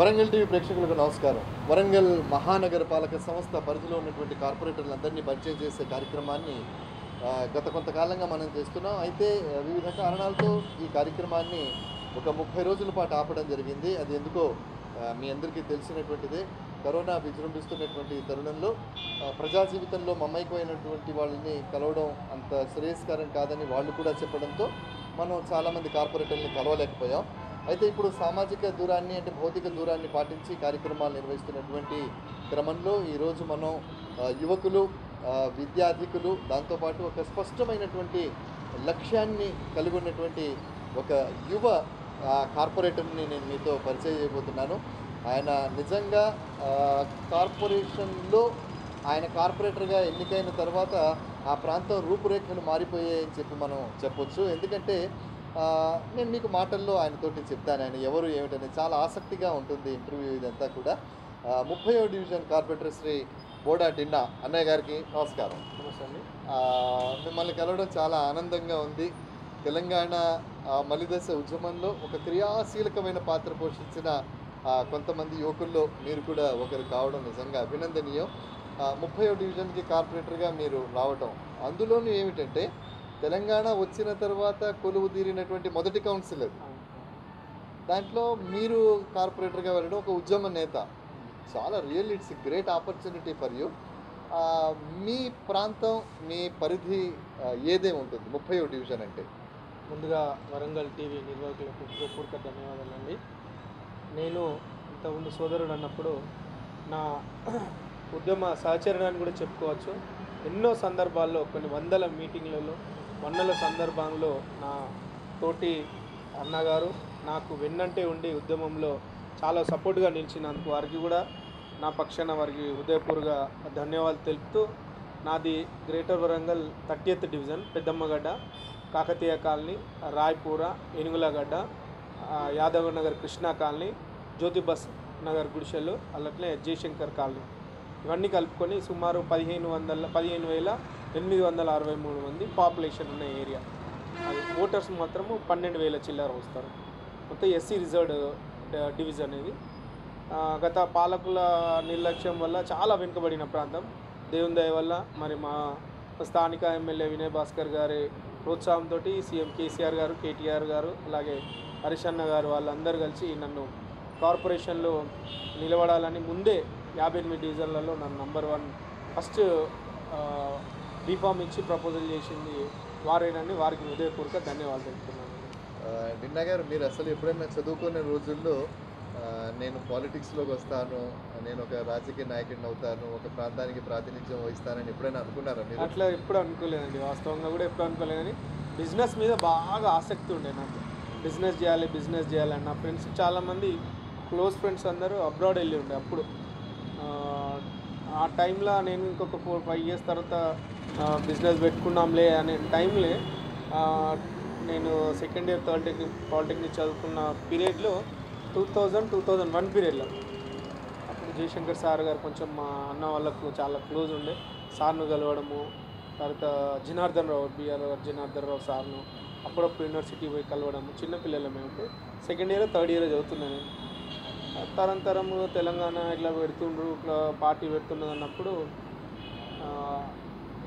Warangal TV ప్రేక్షకులకు నమస్కారం. వరంగల్ మహానగర పాలక సంస్థ పరిధిలో ఉన్నటువంటి కార్పొరేటర్లందరినీ పరిచయం చేసే కార్యక్రమాన్ని గత కొంతకాలంగా మనం చేస్తున్నాం. అయితే వివిధ కారణాలతో ఈ కార్యక్రమాన్ని ఒక ముప్పై రోజుల పాటు ఆపడం జరిగింది. అది ఎందుకో మీ అందరికీ తెలిసినటువంటిదే. కరోనా విజృంభిస్తున్నటువంటి తరుణంలో ప్రజా జీవితంలో మమ్మైకమైనటువంటి వాళ్ళని కలవడం అంత శ్రేయస్కరం కాదని వాళ్ళు కూడా చెప్పడంతో మనం చాలామంది కార్పొరేటర్ని కలవలేకపోయాం. అయితే ఇప్పుడు సామాజిక దూరాన్ని అంటే భౌతిక దూరాన్ని పాటించి కార్యక్రమాలు నిర్వహిస్తున్నటువంటి క్రమంలో ఈరోజు మనం యువకులు విద్యార్థికులు దాంతోపాటు ఒక స్పష్టమైనటువంటి లక్ష్యాన్ని కలిగి ఉన్నటువంటి ఒక యువ కార్పొరేటర్ని నేను మీతో పరిచయం చేయబోతున్నాను. ఆయన నిజంగా కార్పొరేషన్లో ఆయన కార్పొరేటర్గా ఎన్నికైన తర్వాత ఆ ప్రాంతం రూపురేఖలు మారిపోయాయని చెప్పి మనం చెప్పొచ్చు. ఎందుకంటే నేను మీకు మాటల్లో ఆయనతోటి చెప్తాను. ఆయన ఎవరు ఏమిటని చాలా ఆసక్తిగా ఉంటుంది ఇంటర్వ్యూ ఇదంతా కూడా. ముప్పయో డివిజన్ కార్పొరేటర్ శ్రీ బోడా టిన్నా అన్నయ్య గారికి నమస్కారం. ఆ, మిమ్మల్ని కలవడం చాలా ఆనందంగా ఉంది. తెలంగాణ మలిదశ ఉద్యమంలో ఒక క్రియాశీలకమైన పాత్ర పోషించిన కొంతమంది యువకుల్లో మీరు కూడా ఒకరు కావడం నిజంగా అభినందనీయం. ముప్పై డివిజన్కి కార్పొరేటర్గా మీరు రావటం అందులోనూ ఏమిటంటే తెలంగాణ వచ్చిన తర్వాత కొలువు తీరినటువంటి మొదటి కౌన్సిల్ అది దాంట్లో మీరు కార్పొరేటర్గా వెళ్ళడం ఒక ఉద్యమ నేత. చాలా real it's great opportunity for you మీ ప్రాంతం మీ పరిధి ఏదే ఉంటుంది? ముప్పై డివిజన్ అంటే. ముందుగా వరంగల్ టీవీ నిర్వాహకులకు హృదయపూర్వక ధన్యవాదాలండి. నేను ఇంతకుముందు సోదరుడు అన్నప్పుడు నా ఉద్యమ సహచరణాన్ని కూడా చెప్పుకోవచ్చు. ఎన్నో సందర్భాల్లో కొన్ని వందల మీటింగ్లలో వందల సందర్భంలో నా తోటి అన్నగారు నాకు వెన్నంటే ఉండి ఉద్యమంలో చాలా సపోర్ట్గా నిలిచినందుకు వారికి కూడా నా పక్షాన వారికి హృదయపూర్వక ధన్యవాదాలు తెలుపుతూ నాది greater Warangal thirtieth division Peddammagadda Kakatiya colony Raipura Enugulagadda Yadav Nagar Krishna colony Jyotibas Nagar గుడిసెలు అలానే జయశంకర్ కాలనీ. ఇవన్నీ కలుపుకొని సుమారు పదిహేను వందల పదిహేను వేల ఎనిమిది వందల అరవై మూడు మంది పాపులేషన్ ఉన్న ఏరియా. అది ఓటర్స్ మాత్రము పన్నెండు వేల చిల్లర వస్తారు. మొత్తం ఎస్సీ రిజర్వ్డ్ డివిజన్ ఇది గత పాలకుల నిర్లక్ష్యం వల్ల చాలా వెనుకబడిన ప్రాంతం. దేవుని దయ వల్ల మరి మా స్థానిక ఎమ్మెల్యే వినయ్ భాస్కర్ గారి ప్రోత్సాహంతో సీఎం కేసీఆర్ గారు కేటీఆర్ గారు అలాగే హరీష్ గారు వాళ్ళందరూ కలిసి నన్ను కార్పొరేషన్లో నిలబడాలని ముందే యాభై ఎనిమిది డివిజన్లలో నన్ను number one first B form ఇచ్చి ప్రపోజల్ చేసింది వారేనని వారికి హృదయపూర్వక ధన్యవాదాలు తెలుపుతున్నాను. నిన్న గారు మీరు అసలు ఎప్పుడైనా చదువుకునే రోజుల్లో నేను పాలిటిక్స్లోకి వస్తాను నేను ఒక రాజకీయ నాయకుడిని అవుతాను ఒక ప్రాంతానికి ప్రాతినిధ్యం వహిస్తానని ఎప్పుడైనా అనుకున్నారా మీరు? అట్లా ఎప్పుడు అనుకోలేదండి వాస్తవంగా కూడా ఎప్పుడు అనుకోలేదు కానీ బిజినెస్ మీద బాగా ఆసక్తి ఉండే నాకు. బిజినెస్ చేయాలి బిజినెస్ చేయాలని నా ఫ్రెండ్స్ చాలామంది క్లోజ్ ఫ్రెండ్స్ అందరూ అబ్రాడ్ వెళ్ళి ఉండే అప్పుడు. ఆ, టైంలో నేను ఇంకొక ఫోర్ ఫైవ్ ఇయర్స్ తర్వాత బిజినెస్ పెట్టుకున్నాంలే అనే టైంలే నేను second year third technic polytechnic చదువుకున్న పీరియడ్లో two thousand two thousand one పీరియడ్లో. అప్పుడు జయశంకర్ సార్ గారు కొంచెం మా అన్న వాళ్ళకు చాలా క్లోజ్ ఉండే. సార్ను కలవడము తర్వాత జనార్దన్ రావు బిఆర్ జనార్దన్ రావు సార్ను అప్పుడప్పుడు యూనివర్సిటీ పోయి కలవడము చిన్నపిల్లలమే మేము. సెకండ్ ఇయర్ థర్డ్ ఇయర్ చదువుతున్నాను నేను. తరం తరము తెలంగాణ ఇట్లా పెడుతుండ్రు ఇట్లా పార్టీ పెడుతున్నది అన్నప్పుడు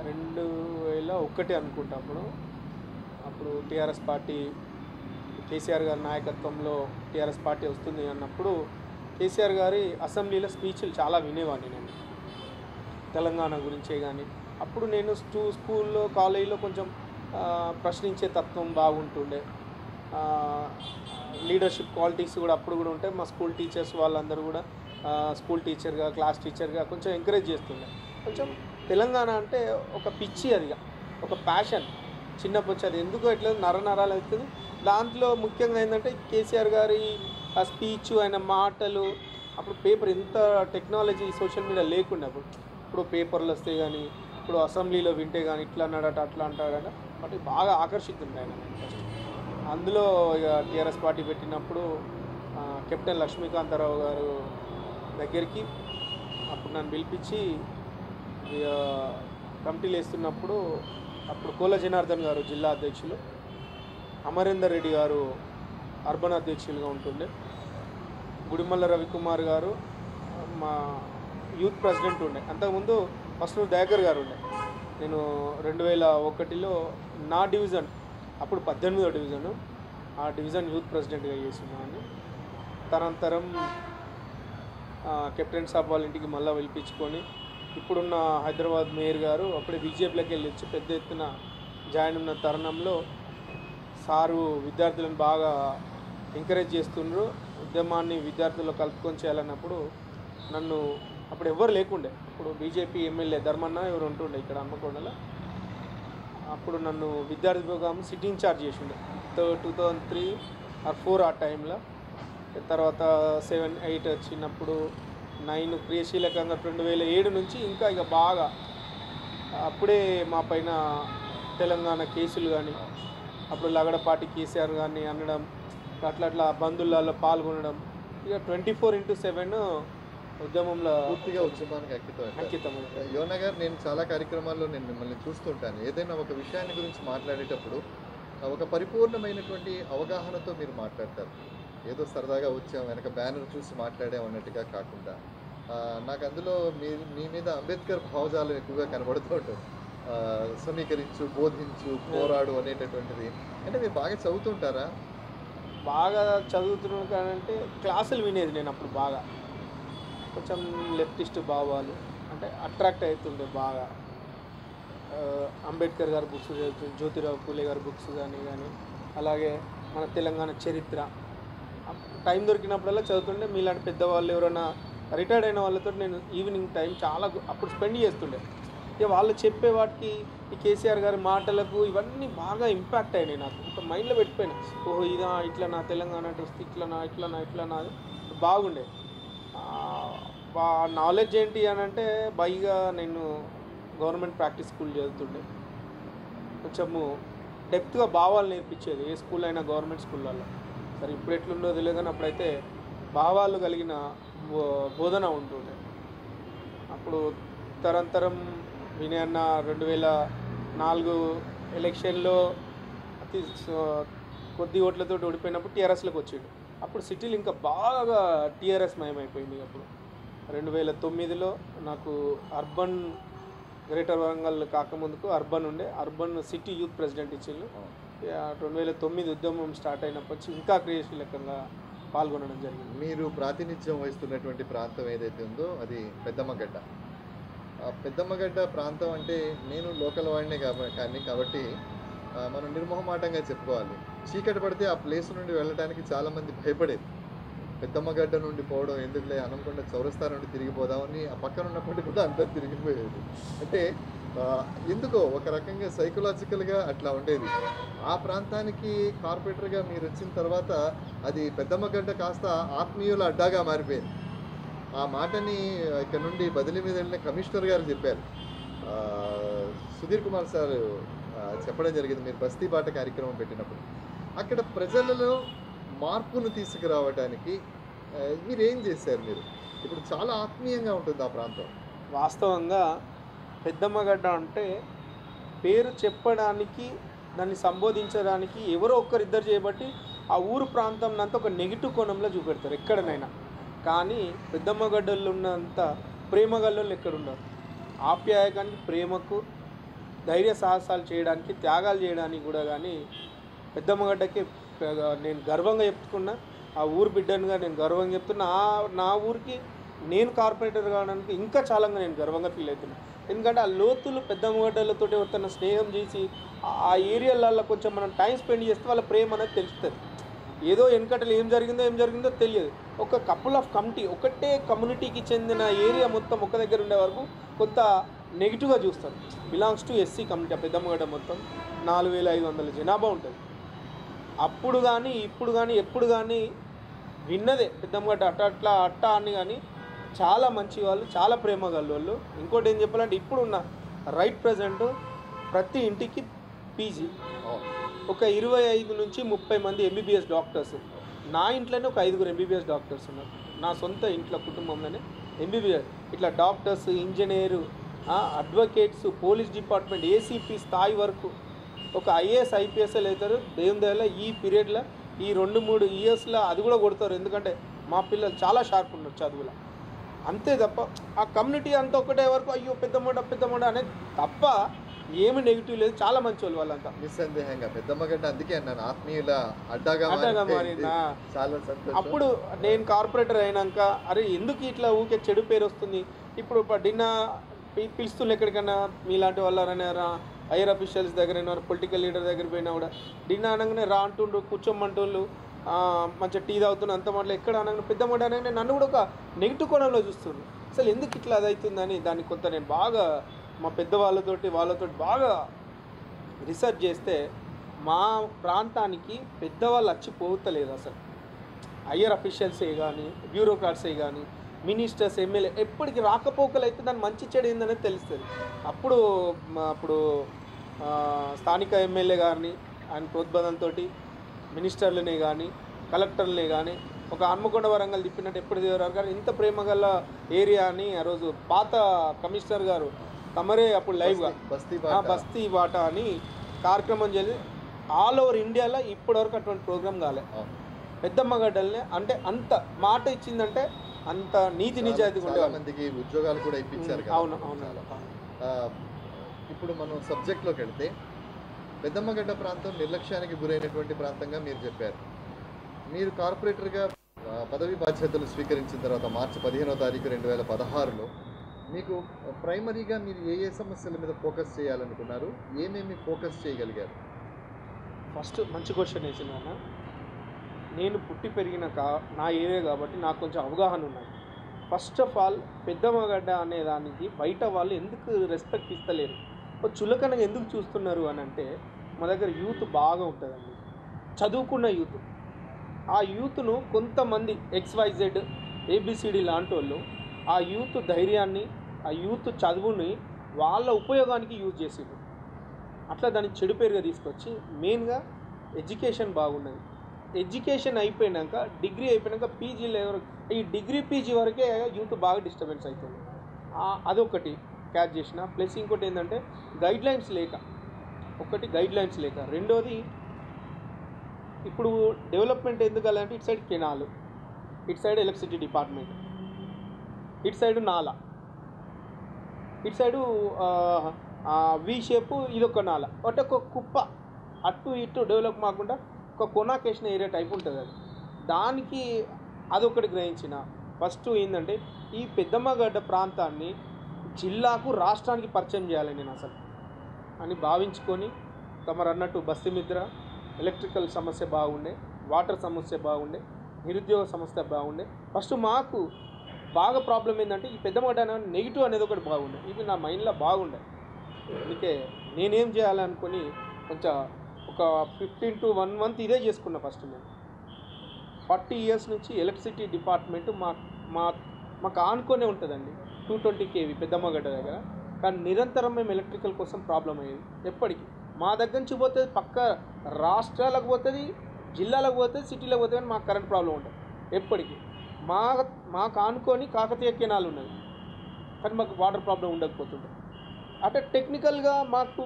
రెండు వేల ఒకటి అనుకుంటా అప్పుడు. అప్పుడు టీఆర్ఎస్ పార్టీ కేసీఆర్ గారి నాయకత్వంలో టీఆర్ఎస్ పార్టీ వస్తుంది అన్నప్పుడు కేసీఆర్ గారి అసెంబ్లీలో స్పీచ్లు చాలా వినేవాడిని నేను. తెలంగాణ గురించే కానీ అప్పుడు నేను స్టూ స్కూల్లో కాలేజీలో కొంచెం ప్రశ్నించే తత్వం బాగుంటుండే. లీడర్షిప్ క్వాలిటీస్ కూడా అప్పుడు కూడా ఉంటాయి. మా స్కూల్ టీచర్స్ వాళ్ళందరూ కూడా స్కూల్ టీచర్గా క్లాస్ టీచర్గా కొంచెం ఎంకరేజ్ చేస్తుండే. కొంచెం తెలంగాణ అంటే ఒక పిచ్చి అదిగా ఒక ప్యాషన్. చిన్నప్పటి అది ఎందుకు ఎట్లా నర నరాలు అవుతుంది. దాంట్లో ముఖ్యంగా ఏంటంటే కేసీఆర్ గారి ఆ స్పీచ్ ఆయన మాటలు అప్పుడు పేపర్ ఎంత టెక్నాలజీ సోషల్ మీడియా లేకుండా అప్పుడు ఇప్పుడు పేపర్లు వస్తే కానీ ఇప్పుడు అసెంబ్లీలో వింటే కానీ ఇట్లా అన్నాడట అట్లా అంటాడట వాటి బాగా ఆకర్షితుంది ఆయన ఫస్ట్. అందులో ఇక టీఆర్ఎస్ పార్టీ పెట్టినప్పుడు కెప్టెన్ లక్ష్మీకాంతారావు గారు దగ్గరికి అప్పుడు నన్ను పిలిపించి ఇక కమిటీలు వేస్తున్నప్పుడు అప్పుడు కోల జనార్దన్ గారు జిల్లా అధ్యక్షులు అమరేందర్ రెడ్డి గారు అర్బన్ అధ్యక్షులుగా ఉంటుండే. గుడిమల్ల రవికుమార్ గారు మా యూత్ ప్రెసిడెంట్ ఉండే. అంతకుముందు ఫస్ట్ దయాకర్ గారు ఉండే. నేను రెండు వేల ఒకటిలో నా డివిజన్ అప్పుడు పద్దెనిమిదో డివిజను ఆ డివిజన్ యూత్ ప్రెసిడెంట్గా చేస్తున్నాను తనంతరం కెప్టెన్ సాబ్ వాళ్ళ ఇంటికి మళ్ళీ పిలిపించుకొని ఇప్పుడున్న హైదరాబాద్ మేయర్ గారు అప్పుడే బీజేపీలోకి వెళ్ళి వచ్చి పెద్ద ఎత్తున జాయిన్ ఉన్న తరుణంలో సారు విద్యార్థులను బాగా ఎంకరేజ్ చేస్తుండ్రు. ఉద్యమాన్ని విద్యార్థుల్లో కలుపుకొని చేయాలన్నప్పుడు నన్ను అప్పుడు ఎవ్వరు లేకుండే. అప్పుడు బీజేపీ ఎమ్మెల్యే ధర్మన్న ఎవరు ఉంటుండే ఇక్కడ అమ్మకొండలో. అప్పుడు నన్ను విద్యార్థి విభాగం సిటీ ఇన్ఛార్జ్ చేసిండే. Two thousand three or four ఆ టైంలో. తర్వాత సెవెన్ ఎయిట్ వచ్చినప్పుడు నైన్ క్రియాశీలకంగా రెండు వేల ఏడు నుంచి ఇంకా ఇక బాగా అప్పుడే మా పైన తెలంగాణ కేసులు కానీ అప్పుడు లగడపాటి కేసీఆర్ కానీ అనడం అట్లా అట్లా బంధువులలో పాల్గొనడం ఇక ట్వంటీ ఫోర్ ఇంటూ సెవెన్ ఉద్యమంలో పూర్తిగా ఉద్యమానికి అంకితం. అంకితం యోనా గారు నేను చాలా కార్యక్రమాల్లో నేను మిమ్మల్ని చూస్తుంటాను. ఏదైనా ఒక విషయాన్ని గురించి మాట్లాడేటప్పుడు ఒక పరిపూర్ణమైనటువంటి అవగాహనతో మీరు మాట్లాడతారు. ఏదో సరదాగా వచ్చాం వెనక బ్యానర్ చూసి మాట్లాడాం అన్నట్టుగా కాకుండా నాకు అందులో మీ మీ మీద అంబేద్కర్ భావజాలం ఎక్కువగా కనబడుతూ ఉంటుంది. సమీకరించు బోధించు పోరాడు అనేటటువంటిది. అంటే మీరు బాగా చదువుతుంటారా? బాగా చదువుతున్నాను కానంటే క్లాసులు వినేది నేను అప్పుడు బాగా. కొంచెం లెఫ్టిస్ట్ భావాలు అంటే అట్రాక్ట్ అవుతుండే బాగా. అంబేద్కర్ గారి బుక్స్ చదువుతుంది జ్యోతిరావు పూలే గారి బుక్స్ కానీ కానీ అలాగే మన తెలంగాణ చరిత్ర. టైం దొరికినప్పుడల్లా చదువుతుండే మీలాంటి పెద్దవాళ్ళు ఎవరైనా రిటైర్డ్ అయిన వాళ్ళతో నేను ఈవినింగ్ టైం చాలా అప్పుడు స్పెండ్ చేస్తుండే. ఇక వాళ్ళు చెప్పే వాటికి ఈ కేసీఆర్ గారి మాటలకు ఇవన్నీ బాగా ఇంపాక్ట్ అయినాయి నాకు. ఒక మైండ్లో పెట్టిపోయినాయి ఓహో ఇదా ఇట్లా నా తెలంగాణ వస్తే ఇట్లనా ఇట్లనా ఇట్లనా నా బాగుండే నాలెడ్జ్ ఏంటి అని అంటే బైగా నేను గవర్నమెంట్ ప్రాక్టీస్ స్కూల్ చదువుతుండే కొంచెము డెప్త్గా భావాలు నేర్పించేది ఏ స్కూల్ అయినా గవర్నమెంట్ స్కూళ్ళల్లో సరే ఇప్పుడు ఎట్లుందో తెలియదు కానీ అప్పుడైతే భావాలు కలిగిన బో- బోధన ఉంటుండే. అప్పుడు తరంతరం వినయన్న రెండు వేల నాలుగు ఎలక్షన్లో అతి కొద్ది ఓట్లతో ఓడిపోయినప్పుడు టీఆర్ఎస్లోకి వచ్చిండు. అప్పుడు సిటీలు ఇంకా బాగా టీఆర్ఎస్ మయమైపోయింది అప్పుడు. రెండు వేల తొమ్మిదిలో నాకు అర్బన్ గ్రేటర్ వరంగల్ కాకముందుకు అర్బన్ ఉండే. అర్బన్ సిటీ యూత్ ప్రెసిడెంట్ ఇచ్చిండు. ఇక రెండు వేల తొమ్మిది ఉద్యమం స్టార్ట్ అయినప్పటి ఇంకా క్రియాశీలకంగా పాల్గొనడం జరిగింది. మీరు ప్రాతినిధ్యం వహిస్తున్నటువంటి ప్రాంతం ఏదైతే ఉందో అది పెద్దమ్మగడ్డ ఆ పెద్దమ్మగడ్డ ప్రాంతం అంటే నేను లోకల్ వాడినే కాబట్టి కానీ కాబట్టి మనం నిర్మోహమాటంగా చెప్పుకోవాలి. చీకటి పడితే ఆ ప్లేస్ నుండి వెళ్ళడానికి చాలామంది భయపడేది. పెద్దమ్మగడ్డ నుండి పోవడం ఎందుకులే హనంకొండ చౌరస్తా నుండి తిరిగిపోదామని ఆ పక్కన ఉన్నప్పటికీ కూడా అంతా తిరిగిపోయేది. అంటే ఎందుకో ఒక రకంగా సైకలాజికల్గా అట్లా ఉండేది. ఆ ప్రాంతానికి కార్పొరేటర్గా మీరు వచ్చిన తర్వాత అది పెద్దమ్మగడ్డ కాస్త ఆత్మీయుల అడ్డాగా మారిపోయింది. ఆ మాటని ఇక్కడ నుండి బదిలీ మీద వెళ్ళిన కమిషనర్ గారు చెప్పారు. సుధీర్ కుమార్ సార్ చెప్పడం జరిగింది. మీరు బస్తీ బాట కార్యక్రమం పెట్టినప్పుడు. అక్కడ ప్రజలలో మార్పును తీసుకురావడానికి ఆ, మీరు ఏం చేశారు మీరు? ఇప్పుడు చాలా ఆత్మీయంగా ఉంటుంది ఆ ప్రాంతం. వాస్తవంగా పెద్దమ్మగడ్డ అంటే పేరు చెప్పడానికి దాన్ని సంబోధించడానికి ఎవరో ఒక్కరిద్దరు చేయబట్టి ఆ ఊరు ప్రాంతం అంతా ఒక నెగిటివ్ కోణంలో చూపెడతారు ఎక్కడనైనా. కానీ పెద్దమ్మగడ్డలు ఉన్నంత ప్రేమగడ్డలు ఎక్కడున్నారు? ఆప్యాయకానికి ప్రేమకు ధైర్య సాహసాలు చేయడానికి త్యాగాలు చేయడానికి కూడా కానీ పెద్దమ్మగడ్డకి నేను గర్వంగా చెప్పుకున్నా ఆ ఊరు బిడ్డనుగా నేను గర్వంగా చెప్తున్నా ఆ నా ఊరికి నేను కార్పొరేటర్ కావడానికి ఇంకా చాలా నేను గర్వంగా ఫీల్ అవుతున్నా. ఎందుకంటే ఆ లోతులు పెద్దమ్మగడ్డలతో తన స్నేహం చేసి ఆ- ఏరియాలలో కొంచెం మనం టైం స్పెండ్ చేస్తే వాళ్ళ ప్రేమ అనేది తెలుస్తుంది. ఏదో వెనకటలు ఏం జరిగిందో ఏం జరిగిందో తెలియదు. ఒక కపుల్ ఆఫ్ కమిటీ ఒకటే కమ్యూనిటీకి చెందిన ఏరియా మొత్తం ఒక దగ్గర ఉండే వరకు కొంత నెగిటివ్గా చూస్తారు. బిలాంగ్స్ టు ఎస్సీ కమ్యూనిటీ ఆ పెద్దమ్మగడ్డ మొత్తం. నాలుగు వేల ఐదు వందల జనాభా ఉంటుంది. అప్పుడు కానీ ఇప్పుడు కానీ ఎప్పుడు కానీ విన్నదే. పెద్దమ్మగడ్డ అట్ట అట్లా అట్ట అని కానీ చాలా మంచి వాళ్ళు చాలా ప్రేమ గల వాళ్ళు ఇంకోటి ఏం చెప్పాలంటే ఇప్పుడున్న రైట్ ప్రజెంట్ ప్రతి ఇంటికి పీజీ ఒక ఇరవై ఐదు నుంచి ముప్పై మంది ఎంబీబీఎస్ డాక్టర్స్ నా ఇంట్లోనే ఒక ఐదుగురు ఎంబీబీఎస్ డాక్టర్స్ ఉన్నారు. నా సొంత ఇంట్లో కుటుంబంలోనే ఎంబీబీఎస్ ఇట్లా doctors engineer advocates police department ACP స్థాయి వరకు ఒక ఐఏఎస్ ఐపీఎస్ఎల్ అవుతారు. దేవుని దయలో ఈ పీరియడ్లో ఈ రెండు మూడు ఇయర్స్లో అది కూడా కొడతారు. ఎందుకంటే మా పిల్లలు చాలా షార్ప్ ఉన్నారు చదువులో. అంతే తప్ప ఆ కమ్యూనిటీ అంతా ఒకటే వరకు అయ్యో పెద్ద మొండ పెద్ద మొండ అనేది తప్ప ఏమి నెగిటివ్ లేదు. చాలా మంచి వాళ్ళు వాళ్ళంతా నిస్సందేహంగా పెద్దమ్మ గడ్డ అందుకే అన్నాను. ఆత్మీయుల అడ్డాగా అడ్డాగా మారిందా? చాలా సంతోషం. అప్పుడు నేను కార్పొరేటర్ అయినాక అరే ఎందుకు ఇట్లా ఊకే చెడు పేరు వస్తుంది? ఇప్పుడు డిన్న పిలుస్తున్న ఎక్కడికైనా మీలాంటి వాళ్ళని హైయర్ అఫీషియల్స్ దగ్గర పొలిటికల్ లీడర్ దగ్గర పోయినా కూడా. డిన్న అనగానే రా అంటుండ్రు కూర్చోమంటుండ్రు. మంచి మంచిగా టీ తాగుతున్నా అంత మాటలు. ఎక్కడ అనగానే పెద్ద మాట అనగానే నన్ను కూడా ఒక నెగిటివ్ కోణంలో చూస్తుండ్రు. అసలు ఎందుకు ఇట్లా అది అవుతుందని దాన్ని కొంత నేను బాగా మా పెద్దవాళ్ళతోటి వాళ్ళతోటి బాగా రీసెర్చ్ చేస్తే మా ప్రాంతానికి పెద్దవాళ్ళు వచ్చి పోతలేదు అసలు. హయ్యర్ అఫీషియల్సే కానీ బ్యూరోక్రాట్సే కానీ మినిస్టర్స్ ఎమ్మెల్యే ఎప్పటికి రాకపోకలు అయితే దాని మంచి చెడు ఏందనేది తెలుస్తుంది. అప్పుడు అప్పుడు స్థానిక ఎమ్మెల్యే గారిని ఆయన ప్రోద్బలంతో మినిస్టర్లనే కానీ కలెక్టర్లనే కానీ ఒక హన్మకొండ వరంగల్ తిప్పినట్టు ఎప్పుడు దిగారు కానీ ఇంత ప్రేమ గల ఏరియా అని ఆ రోజు పాత కమిషనర్ గారు తమరే అప్పుడు లైవ్గా బస్తీ బస్తీ వాటా. అని కార్యక్రమం చేసి ఆల్ ఓవర్ ఇండియాలో ఇప్పటివరకు అటువంటి ప్రోగ్రామ్ కాలే. అవును. పెద్దమ్మ గడ్డల్ని అంటే అంత మాట ఇచ్చిందంటే అంత నీతి చాలా ఉండేవాళ్ళు. మందికి ఉద్యోగాలు కూడా ఇప్పించారు అవును అవును ఇప్పుడు మనం సబ్జెక్ట్లోకి వెళ్తే పెద్దమ్మగడ్డ ప్రాంతం నిర్లక్ష్యానికి గురైనటువంటి ప్రాంతంగా మీరు చెప్పారు. మీరు కార్పొరేటర్గా పదవి బాధ్యతలు స్వీకరించిన తర్వాత మార్చి పదిహేనో తారీఖు రెండు వేల పదహారులో మీకు ప్రైమరీగా మీరు ఏ ఏ సమస్యల మీద ఫోకస్ చేయాలనుకున్నారు? ఏమేమి ఫోకస్ చేయగలిగారు? ఫస్ట్ మంచి క్వశ్చన్ వేసిన నేను పుట్టి పెరిగిన కా నా ఏరియా కాబట్టి నాకు కొంచెం అవగాహన ఉన్నది. ఫస్ట్ ఆఫ్ ఆల్ పెద్దమ్మగడ్డ అనే దానికి బయట వాళ్ళు ఎందుకు రెస్పెక్ట్ ఇస్తలేరు? చులకనగా ఎందుకు చూస్తున్నారు అని అంటే మా దగ్గర యూత్ బాగా ఉంటుందండి. చదువుకున్న యూత్ ఆ యూత్ను కొంతమంది ఎక్స్వైజెడ్ ఏబిసిడి లాంటి వాళ్ళు ఆ యూత్ ధైర్యాన్ని ఆ యూత్ చదువుని వాళ్ళ ఉపయోగానికి యూజ్ చేసిండ్రు. అట్లా దాన్ని చెడు పేరుగా తీసుకొచ్చి మెయిన్గా ఎడ్యుకేషన్ బాగున్నది. ఎడ్యుకేషన్ అయిపోయినాక డిగ్రీ అయిపోయినాక పీజీ లెవెల్ ఈ డిగ్రీ పీజీ వరకే యూత్ బాగా డిస్టర్బెన్స్ అవుతుంది. అదొకటి క్యాచ్ చేసిన. ప్లస్ ఇంకోటి ఏంటంటే గైడ్ లైన్స్ లేక ఒకటి గైడ్ లైన్స్ లేక. రెండోది ఇప్పుడు డెవలప్మెంట్ ఎందుకు అంటే ఇటు సైడ్ కెనాలు ఇటు సైడ్ ఎలక్ట్రిసిటీ డిపార్ట్మెంట్ ఇటు సైడ్ నాలా ఇటు సైడు వి షేపు ఇదొక నాల. ఒకటి ఒక కుప్ప అటు ఇటు డెవలప్ కాకుండా ఒక కొనాకేషన్ ఏరియా టైప్ ఉంటుంది అది. దానికి అదొకటి గ్రహించిన. ఫస్ట్ ఏంటంటే ఈ పెద్దమ్మగడ్డ ప్రాంతాన్ని జిల్లాకు రాష్ట్రానికి పరిచయం చేయాలి నేను అసలు అని భావించుకొని తమరు అన్నట్టు బస్సు ఎలక్ట్రికల్ సమస్య బాగుండే వాటర్ సమస్య బాగుండే నిరుద్యోగ సమస్య బాగుండే. ఫస్ట్ మాకు బాగా ప్రాబ్లం ఏంటంటే ఈ పెద్దమ్మగడ్డ నెగిటివ్ అనేది ఒకటి బాగుండే. ఇది నా మైండ్లో బాగుండే. అందుకే నేనేం చేయాలనుకొని కొంచెం ఒక ఫిఫ్టీన్ టు వన్ మంత్ ఇదే చేసుకున్నా ఫస్ట్ నేను. ఫార్టీ ఇయర్స్ నుంచి ఎలక్ట్రిసిటీ డిపార్ట్మెంట్ మా మా మాకు ఆనుకొనే ఉంటుందండి. టూ ట్వంటీ కేవీ పెద్దమ్మగడ్డ దగ్గర. కానీ నిరంతరం మేము ఎలక్ట్రికల్ కోసం ప్రాబ్లం అయ్యేది. ఎప్పటికీ. మా దగ్గర నుంచి పోతుంది పక్క రాష్ట్రాలకు పోతుంది జిల్లాలకు పోతుంది సిటీలకు పోతుంది కానీ మాకు కరెంట్ ప్రాబ్లం ఉంటుంది ఎప్పటికీ. మా మాకు ఆనుకొని కాకతీయ కెనాలు ఉన్నాయి కానీ మాకు వాటర్ ప్రాబ్లం ఉండకపోతుండే. అంటే టెక్నికల్గా మాకు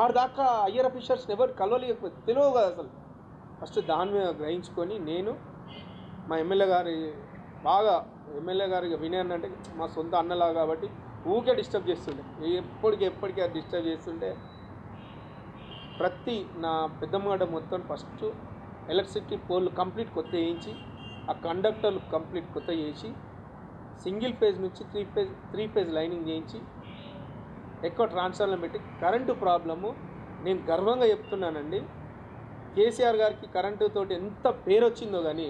ఆరు దాకా అయ్యర్ అఫీషియల్స్ ఎవరు కలవలేకపోతే తెలియవు కదా అసలు. ఫస్ట్ దాని మీద గ్రహించుకొని నేను మా ఎమ్మెల్యే గారి బాగా ఎమ్మెల్యే గారికి వినయన్ అంటే మా సొంత అన్నలా కాబట్టి ఊకే డిస్టర్బ్ చేస్తుండే. ఎప్పటికి ఎప్పటికీ అది డిస్టర్బ్ చేస్తుంటే ప్రతి నా పెద్దమ్మగడ్డ మొత్తం ఫస్ట్ ఎలక్ట్రిసిటీ పోల్ కంప్లీట్ కొత్త వేయించి ఆ కండక్టర్లు కంప్లీట్ కొత్త చేసి సింగిల్ ఫేజ్ నుంచి three phase three phase lining చేయించి ఎక్కువ ట్రాన్స్ఫర్లో పెట్టి కరెంటు ప్రాబ్లము నేను గర్వంగా చెప్తున్నానండి. కేసీఆర్ గారికి కరెంటు తోటి ఎంత పేరు వచ్చిందో కానీ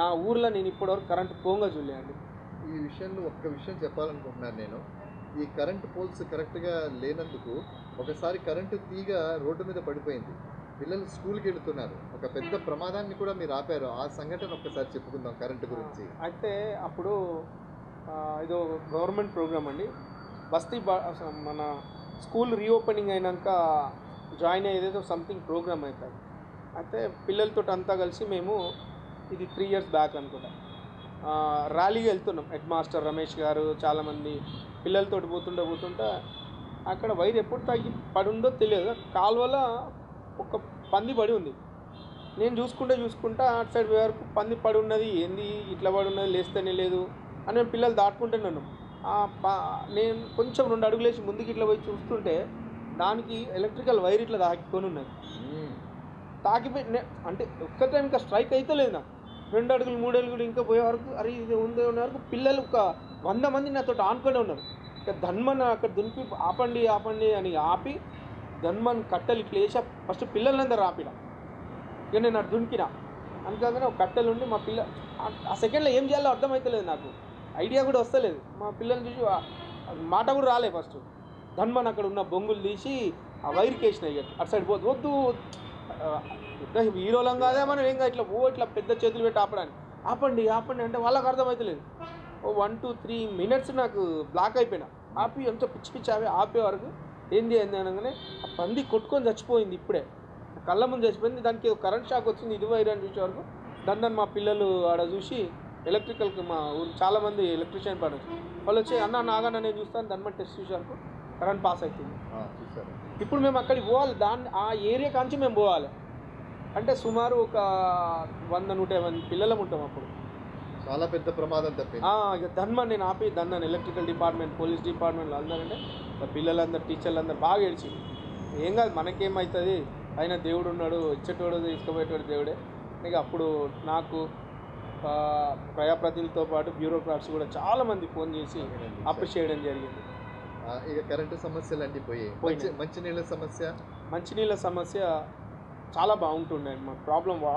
నా ఊర్లో నేను ఇప్పటివరకు కరెంటు పోంగా చూడలేండి ఈ విషయంలో ఒక్క విషయం చెప్పాలనుకుంటున్నాను నేను. ఈ కరెంట్ పోల్స్ కరెక్ట్గా లేనందుకు ఒకసారి కరెంటు తీగ రోడ్డు మీద పడిపోయింది. పిల్లలు స్కూల్కి వెళుతున్నారు. ఒక పెద్ద ప్రమాదాన్ని కూడా మీరు ఆపారు. ఆ సంఘటన ఒక్కసారి చెప్పుకుందాం కరెంటు గురించి. అయితే అప్పుడు ఇదో గవర్నమెంట్ ప్రోగ్రామ్ అండి. బస్తీ మన స్కూల్ రీఓపెనింగ్ అయినాక జాయిన్ అయ్యేదేదో సంథింగ్ ప్రోగ్రామ్ అవుతుంది అయితే పిల్లలతో అంతా కలిసి మేము ఇది త్రీ ఇయర్స్ బ్యాక్ అనుకుంటా. ఆ, ర్యాలీకి వెళ్తున్నాం. హెడ్ మాస్టర్ రమేష్ గారు చాలామంది పిల్లలతోటి పోతుంటే పోతుంటే అక్కడ వైర్ ఎప్పుడు తగ్గి పడి ఉందో తెలియదు. కాలువల ఒక పంది పడి ఉంది. నేను చూసుకుంటే చూసుకుంటా అటు సైడ్ వరకు పంది పడి ఉన్నది. ఏంది? ఇట్లా పడి ఉన్నది? లేస్తేనే లేదు అని మేము పిల్లలు దాటుకుంటున్నాను ఆ నేను కొంచెం రెండు అడుగులు వేసి ముందుకు ఇట్లా పోయి చూస్తుంటే దానికి ఎలక్ట్రికల్ వైర్ ఇట్లా దాక్కొని ఉన్నది. తాకిపోయి అంటే ఒక్క టైం ఇంకా స్ట్రైక్ అయితే లేదు నాకు. రెండు అడుగులు మూడు అడుగులు ఇంకా పోయే వరకు అరే ఇది ఉంది అనే వరకు పిల్లలు ఒక వంద మంది నాతో ఆనుకొని ఉన్నారు. ఇక ధన్మన్ అక్కడ దునికి ఆపండి ఆపండి అని ఆపి ధన్మన్ కట్టెలు ఇట్లా వేసి ఫస్ట్ పిల్లలందరూ ఆపిన. ఇక నేను అటు దునికిన. అనుకోగానే ఒక కట్టెలు ఉండి మా పిల్ల ఆ- ఆ సెకండ్లో ఏం చేయాలో అర్థమవుతలేదు నాకు. ఐడియా కూడా వస్తలేదు. మా పిల్లల్ని చూసి మాట కూడా రాలే ఫస్ట్. ధన్మన్ అక్కడ ఉన్న బొంగులు తీసి ఆ వైర్కి వేసినాయి అటు సైడ్ పోదు వద్దు పెద్ద హీరోలం కాదా మనం ఏం కాదు ఇట్లా ఓ ఇట్లా పెద్ద చేతులు పెట్టి ఆపడానికి. ఆపండి ఆపండి అంటే వాళ్ళకి అర్థమవుతలేదు ఓ వన్ టూ త్రీ మినిట్స్ నాకు బ్లాక్ అయిపోయినా. ఆపి ఎంతో పిచ్చి పిచ్చి ఆపి ఆపే వరకు ఏంది ఏంది అనగానే ఆ పంది కొట్టుకొని చచ్చిపోయింది ఇప్పుడే. కళ్ళ ముందు చచ్చిపోయింది. దానికి కరెంట్ షాక్ వచ్చింది ఇది వైర్ అని చూసే వరకు. దాని దాన్ని మా పిల్లలు ఆడ చూసి ఎలక్ట్రికల్కి మా ఊరు చాలామంది ఎలక్ట్రీషియన్ పని వాళ్ళు వచ్చి అన్న నాగన్న నేను చూస్తాను దాని టెస్ట్ చూసే వరకు కరెంట్ పాస్ అవుతుంది ఇప్పుడు మేము అక్కడికి పోవాలి. దాన్ని ఆ ఏరియా కాంచి మేము పోవాలి. అంటే సుమారు ఒక వంద నూట యాభై పిల్లలం ఉంటాం అప్పుడు. చాలా పెద్ద ప్రమాదం ఇక దన్మని నేను ఆపి దన్నాను ఎలక్ట్రికల్ డిపార్ట్మెంట్ పోలీస్ డిపార్ట్మెంట్ అందరంటే పిల్లలందరూ టీచర్లు అందరూ బాగా ఏడ్చి ఏం కాదు మనకేమవుతుంది ఆయన దేవుడు ఉన్నాడు ఇచ్చేటోడు తీసుకుపోయేటోడు దేవుడే. ఇక అప్పుడు నాకు ప్రజాప్రతినిధులతో పాటు బ్యూరోక్రాట్స్ కూడా చాలామంది ఫోన్ చేసి అప్రిషియేట్ చేయడం జరిగింది. ఇక కరెంటు సమస్యలు అన్నీ పోయాయి మంచినీళ్ళ సమస్య? మంచినీళ్ళ సమస్య చాలా బాగుంటుండే. మా ప్రాబ్లం వా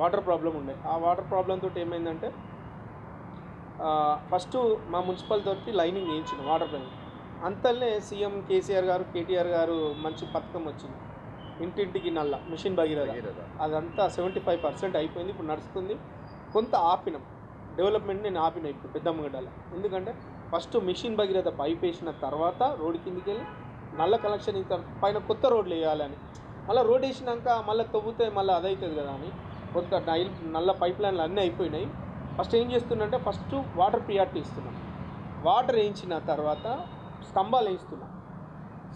వాటర్ ప్రాబ్లం ఉండే. ఆ వాటర్ ప్రాబ్లం తోటి ఏమైందంటే ఫస్ట్ మా మున్సిపల్ తోటి లైనింగ్ వేయించిన వాటర్ లైన్ అంతలనే సీఎం కేసీఆర్ గారు కేటీఆర్ గారు మంచి పథకం వచ్చింది. ఇంటింటికి నల్ల మిషన్ భగీరథ. అదంతా సెవెంటీ ఫైవ్ పర్సెంట్ అయిపోయింది ఇప్పుడు నడుస్తుంది. కొంత ఆపినాం. డెవలప్మెంట్ నేను ఆపిన ఇప్పుడు పెద్దమ్మగడ్డల ఎందుకంటే ఫస్ట్ మిషన్ భగీరథ పైప్ వేసిన తర్వాత రోడ్డు కిందికి వెళ్ళి నల్ల కలెక్షన్ ఇంకా పైన కొత్త రోడ్లు వేయాలని. మళ్ళీ రోడ్ వేసినాక మళ్ళీ తవ్వుతే మళ్ళీ అదవుతుంది కదా అని. కొంత నైల్ నల్ల పైప్ లైన్లు అన్నీ అయిపోయినాయి. ఫస్ట్ ఏం చేస్తున్నంటే ఫస్ట్ వాటర్ ప్రియారిటీ ఇస్తున్నాం. వాటర్ వేయించిన తర్వాత స్తంభాలు వేయిస్తున్నాం.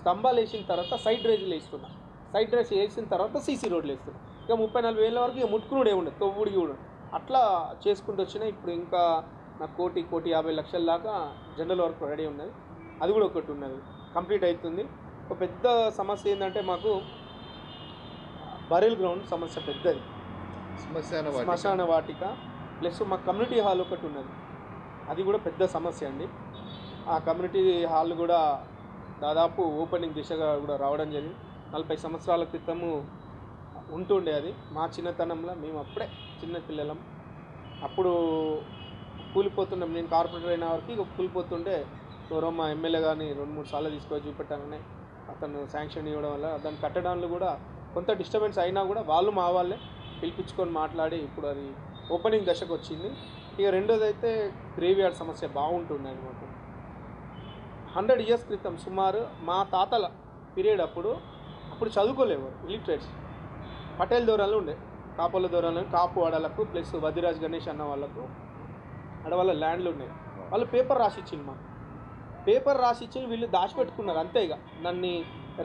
స్తంభాలు వేసిన తర్వాత సైడ్ డ్రైజ్లు వేస్తున్నాం సైడ్ డ్రైజ్ వేసిన తర్వాత సీసీ రోడ్లు వేస్తున్నాం. ఇక ముప్పై నలభై వేల వరకు ఇక ముట్టుకునుడే ఉండదు తొవ్వుడికి కూడా అట్లా చేసుకుంటూ వచ్చినా ఇప్పుడు ఇంకా నాకు కోటి కోటి యాభై లక్షల దాకా జనరల్ వర్క్ రెడీ ఉన్నది. అది కూడా ఒకటి ఉన్నది. కంప్లీట్ అవుతుంది. ఒక పెద్ద సమస్య ఏంటంటే మాకు బరెల్ గ్రౌండ్ సమస్య పెద్దది. శ్మశాన వాటిక. ప్లస్ మా కమ్యూనిటీ హాల్ ఒకటి ఉన్నది. అది కూడా పెద్ద సమస్య అండి. ఆ కమ్యూనిటీ హాల్ కూడా దాదాపు ఓపెనింగ్ దిశగా కూడా రావడం జరిగింది. నలభై సంవత్సరాల క్రితము ఉంటుండే అది. మా చిన్నతనంలో మేము అప్పుడే చిన్న పిల్లలం. అప్పుడు కూలిపోతున్నాం నేను కార్పొరేటర్ అయిన వరకు ఇక కూలిపోతుంటే ఎవరో మా ఎమ్మెల్యే గారిని రెండు మూడు సార్లు తీసుకొని చూపెట్టానని అతను శాంక్షన్ ఇవ్వడం వల్ల దాన్ని కట్టడంలో కూడా కొంత డిస్టర్బెన్స్ అయినా కూడా వాళ్ళు మా వాళ్ళే పిలిపించుకొని మాట్లాడి ఇప్పుడు అది ఓపెనింగ్ దశకు వచ్చింది. ఇక రెండోది అయితే గ్రేవ్యార్డ్ సమస్య బాగుంటుండే అనమాట హండ్రెడ్ ఇయర్స్ క్రితం సుమారు మా తాతల పీరియడ్ అప్పుడు అప్పుడు చదువుకోలేవారు ఇలిటరేట్స్ పటేల్ దూరంలో ఉండే. కాపుల దూరంలో కాపు అడలకు ప్లస్ వదిరాజ్ గణేష్ అన్న వాళ్ళకు. ఆడవాళ్ళ ల్యాండ్లు ఉన్నాయి. వాళ్ళు పేపర్ రాసిచ్చింది మా మాకు. పేపర్ రాసిచ్చి వీళ్ళు దాచిపెట్టుకున్నారు అంతే ఇక నన్ను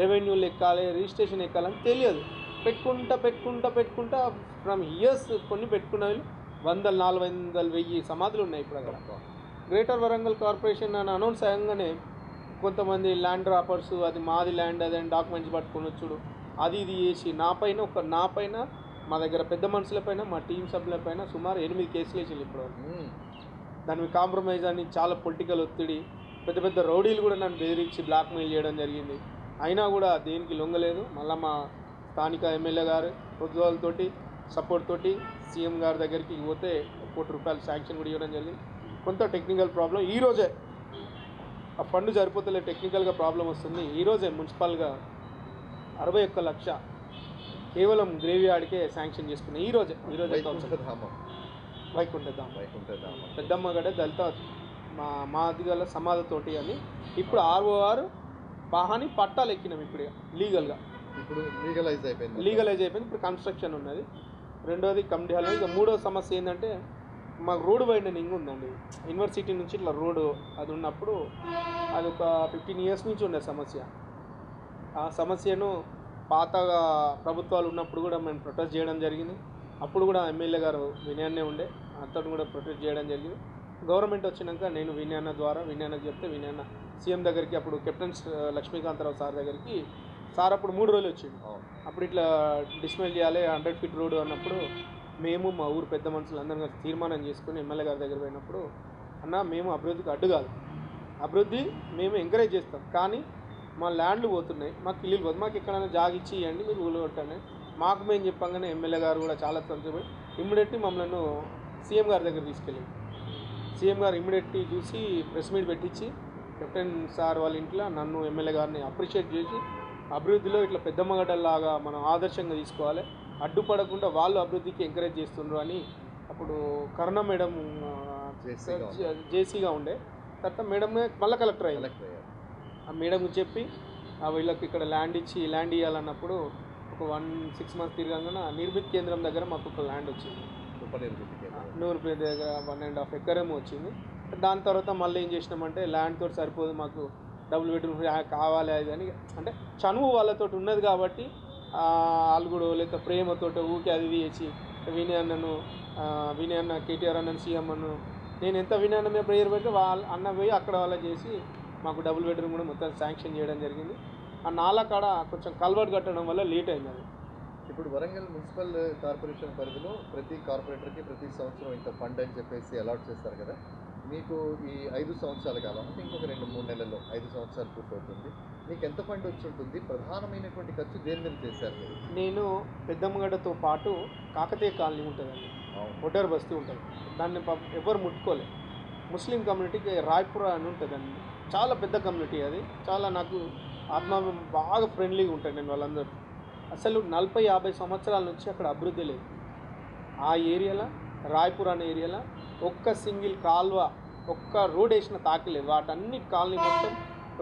రెవెన్యూలు ఎక్కాలి రిజిస్ట్రేషన్ ఎక్కాలని తెలియదు. పెట్టుకుంటా పెట్టుకుంటా పెట్టుకుంటా ఫ్రమ్ ఇయర్స్ కొన్ని పెట్టుకున్న వీళ్ళు. వందలు నాలుగు వందలు వెయ్యి సమాధులు ఉన్నాయి ఇప్పుడు అక్కడ. గ్రేటర్ వరంగల్ కార్పొరేషన్ అని అనౌన్స్ అయ్యంగానే కొంతమంది ల్యాండ్ డ్రాపర్స్ అది మాది ల్యాండ్ అదే డాక్యుమెంట్స్ పట్టుకొని వచ్చుడు. అది ఇది చేసి నా పైన ఒక నా పైన మా దగ్గర పెద్ద మనుషుల పైన మా టీం సభ్యుల పైన సుమారు ఎనిమిది కేసులు వేసింది ఇప్పుడు మ్మ్. దాని మీద కాంప్రమైజ్ అని చాలా పొలిటికల్ ఒత్తిడి పెద్ద పెద్ద రౌడీలు కూడా నన్ను బెదిరించి బ్లాక్మెయిల్ చేయడం జరిగింది. అయినా కూడా దేనికి లొంగలేదు. మళ్ళీ మా స్థానిక ఎమ్మెల్యే గారు పొద్దులతోటి సపోర్ట్ తోటి సీఎం గారి దగ్గరికి పోతే కోటి రూపాయలు శాంక్షన్ కూడా ఇవ్వడం జరిగింది. కొంత టెక్నికల్ ప్రాబ్లం. ఈ రోజే ఆ ఫండ్ సరిపోతలే టెక్నికల్గా ప్రాబ్లం వస్తుంది. ఈ రోజే మున్సిపల్గా అరవై ఒక్క లక్ష కేవలం గ్రేవీ యార్డ్కే శాంక్షన్ చేసుకున్నాయి ఈ రోజే ఈ రోజే వైకుంఠధామం వైకుంఠధాం వైకుంఠధామం పెద్దమ్మగడ దళిత మా మాది గల సమాధతోటి అని ఇప్పుడు ఆర్ఓఆర్ పాహాని పట్టాలు ఎక్కినాం ఇప్పుడు లీగల్గా. ఇప్పుడు లీగలైజ్ అయిపోయింది. లీగలైజ్ అయిపోయింది ఇప్పుడు కన్స్ట్రక్షన్ ఉన్నది. రెండోది కమిటీ హాల్ ఇక మూడో సమస్య ఏంటంటే మాకు రోడ్ వైండనింగ్ ఉందండి. యూనివర్సిటీ నుంచి ఇట్లా రోడ్డు అది ఉన్నప్పుడు అది ఒక ఫిఫ్టీన్ ఇయర్స్ నుంచి ఉండే సమస్య. ఆ సమస్యను పాత ప్రభుత్వాలు ఉన్నప్పుడు కూడా మేము ప్రొటెస్ట్ చేయడం జరిగింది. అప్పుడు కూడా ఎమ్మెల్యే గారు వినయాన్నే ఉండే. అతను కూడా ప్రొటెస్ట్ చేయడం జరిగింది. గవర్నమెంట్ వచ్చినాక నేను వినయాన్న ద్వారా వినయాన్నకు చెప్తే వినయాన్న సీఎం దగ్గరికి అప్పుడు కెప్టెన్ లక్ష్మీకాంతరావు సార్ దగ్గరికి సార్ అప్పుడు మూడు రోజులు అవును. అప్పుడు ఇట్లా డిస్మెల్ చేయాలి హండ్రెడ్ ఫీట్ రోడ్ అన్నప్పుడు మేము మా ఊరు పెద్ద మనుషులు అందరం కలిసి తీర్మానం చేసుకుని ఎమ్మెల్యే గారి దగ్గర పోయినప్పుడు అన్న మేము అభివృద్ధికి అడ్డు కాదు. అభివృద్ధి మేము ఎంకరేజ్ చేస్తాం. కానీ మా ల్యాండ్లు పోతున్నాయి మాకు ఇల్లు పోతుంది మాకు ఎక్కడైనా జాగిచ్చి ఇవ్వండి మీరు ఊళ్ళో కొట్టండి మాకు మేము చెప్పంగానే ఎమ్మెల్యే గారు కూడా చాలా సంతోషపడి ఇమ్మీడియట్లీ మమ్మల్ని సీఎం గారి దగ్గర తీసుకెళ్ళింది. సీఎం గారు ఇమ్మీడియట్లీ చూసి ప్రెస్ మీట్ పెట్టించి కెప్టెన్ సార్ వాళ్ళ ఇంట్లో నన్ను ఎమ్మెల్యే గారిని అప్రిషియేట్ చేసి అభివృద్ధిలో ఇట్లా పెద్దమ్మగడ్డల్లాగా మనం ఆదర్శంగా తీసుకోవాలి. అడ్డుపడకుండా వాళ్ళు అభివృద్ధికి ఎంకరేజ్ చేస్తుండ్రు అని అప్పుడు కరుణ మేడం జేసీగా ఉండే. తర్వాత మేడం మళ్ళీ కలెక్టర్ అయ్యారు. ఆ మేడంకి చెప్పి ఆ వీళ్ళకి ఇక్కడ ల్యాండ్ ఇచ్చి ల్యాండ్ ఇవ్వాలన్నప్పుడు ఒక వన్ సిక్స్ మంత్స్ తిరగంగానే నిర్మిత్ కేంద్రం దగ్గర మాకు ఒక ల్యాండ్ వచ్చింది సూపర్ నిర్మితి కేంద్రం. నూరు పేరు దగ్గర వన్ అండ్ హాఫ్ ఎకర్ ఏమో వచ్చింది దాని తర్వాత మళ్ళీ ఏం చేసినామంటే ల్యాండ్ తోటి సరిపోదు మాకు డబుల్ బెడ్రూమ్ కావాలి అది అని అంటే చనువు వాళ్ళతో ఉన్నది కాబట్టి ఆ, వాళ్ళు కూడా లేక ప్రేమతోట ఊకే అది చేసి వినయ్ అన్నను వినయ్ అన్న కేటీఆర్ అన్నను సీఎం అన్ను నేను ఎంత వినయ్ అన్న మీద ప్రేయర్ పెడితే వాళ్ళ అన్న పోయి అక్కడ వాళ్ళ చేసి మాకు డబుల్ బెడ్రూమ్ కూడా మొత్తం శాంక్షన్ చేయడం జరిగింది. ఆ నాలా కాడ కొంచెం కల్వర్ట్ కట్టడం వల్ల లేట్ అయింది అది. ఇప్పుడు వరంగల్ మున్సిపల్ కార్పొరేషన్ పరిధిలో ప్రతి కార్పొరేటర్కి ప్రతి సంవత్సరం ఇంత ఫండ్ అని చెప్పేసి అలాట్ చేస్తారు కదా. మీకు ఈ ఐదు సంవత్సరాల కాలం అంటే ఇంకొక రెండు మూడు నెలల్లో ఐదు సంవత్సరాలు పూర్తవుతుంది. మీకు ఎంత ఫండ్ వచ్చి ఉంటుంది? ప్రధానమైనటువంటి ఖర్చు దేని మీద చేశారు మీరు? నేను పెద్దమ్మగడ్డతో పాటు కాకతీయ కాలనీ ఉంటుందండి. ఒడ్డర్ బస్తీ ఉంటుంది. దాన్ని ఎవరు ముట్టుకోలే. ముస్లిం కమ్యూనిటీకి రాయ్పుర అని ఉంటుందండి. చాలా పెద్ద కమ్యూనిటీ అది. చాలా నాకు ఆత్మ బాగా ఫ్రెండ్లీగా ఉంటాను నేను వాళ్ళందరూ. అసలు నలభై యాభై సంవత్సరాల నుంచి అక్కడ అభివృద్ధి లేదు. ఆ ఏరియాలో రాయ్పూర్ అనే ఏరియాలో ఒక్క సింగిల్ కాల్వ ఒక్క రోడ్ వేసిన తాకలేదు. వాటన్ని కాలనీ మొత్తం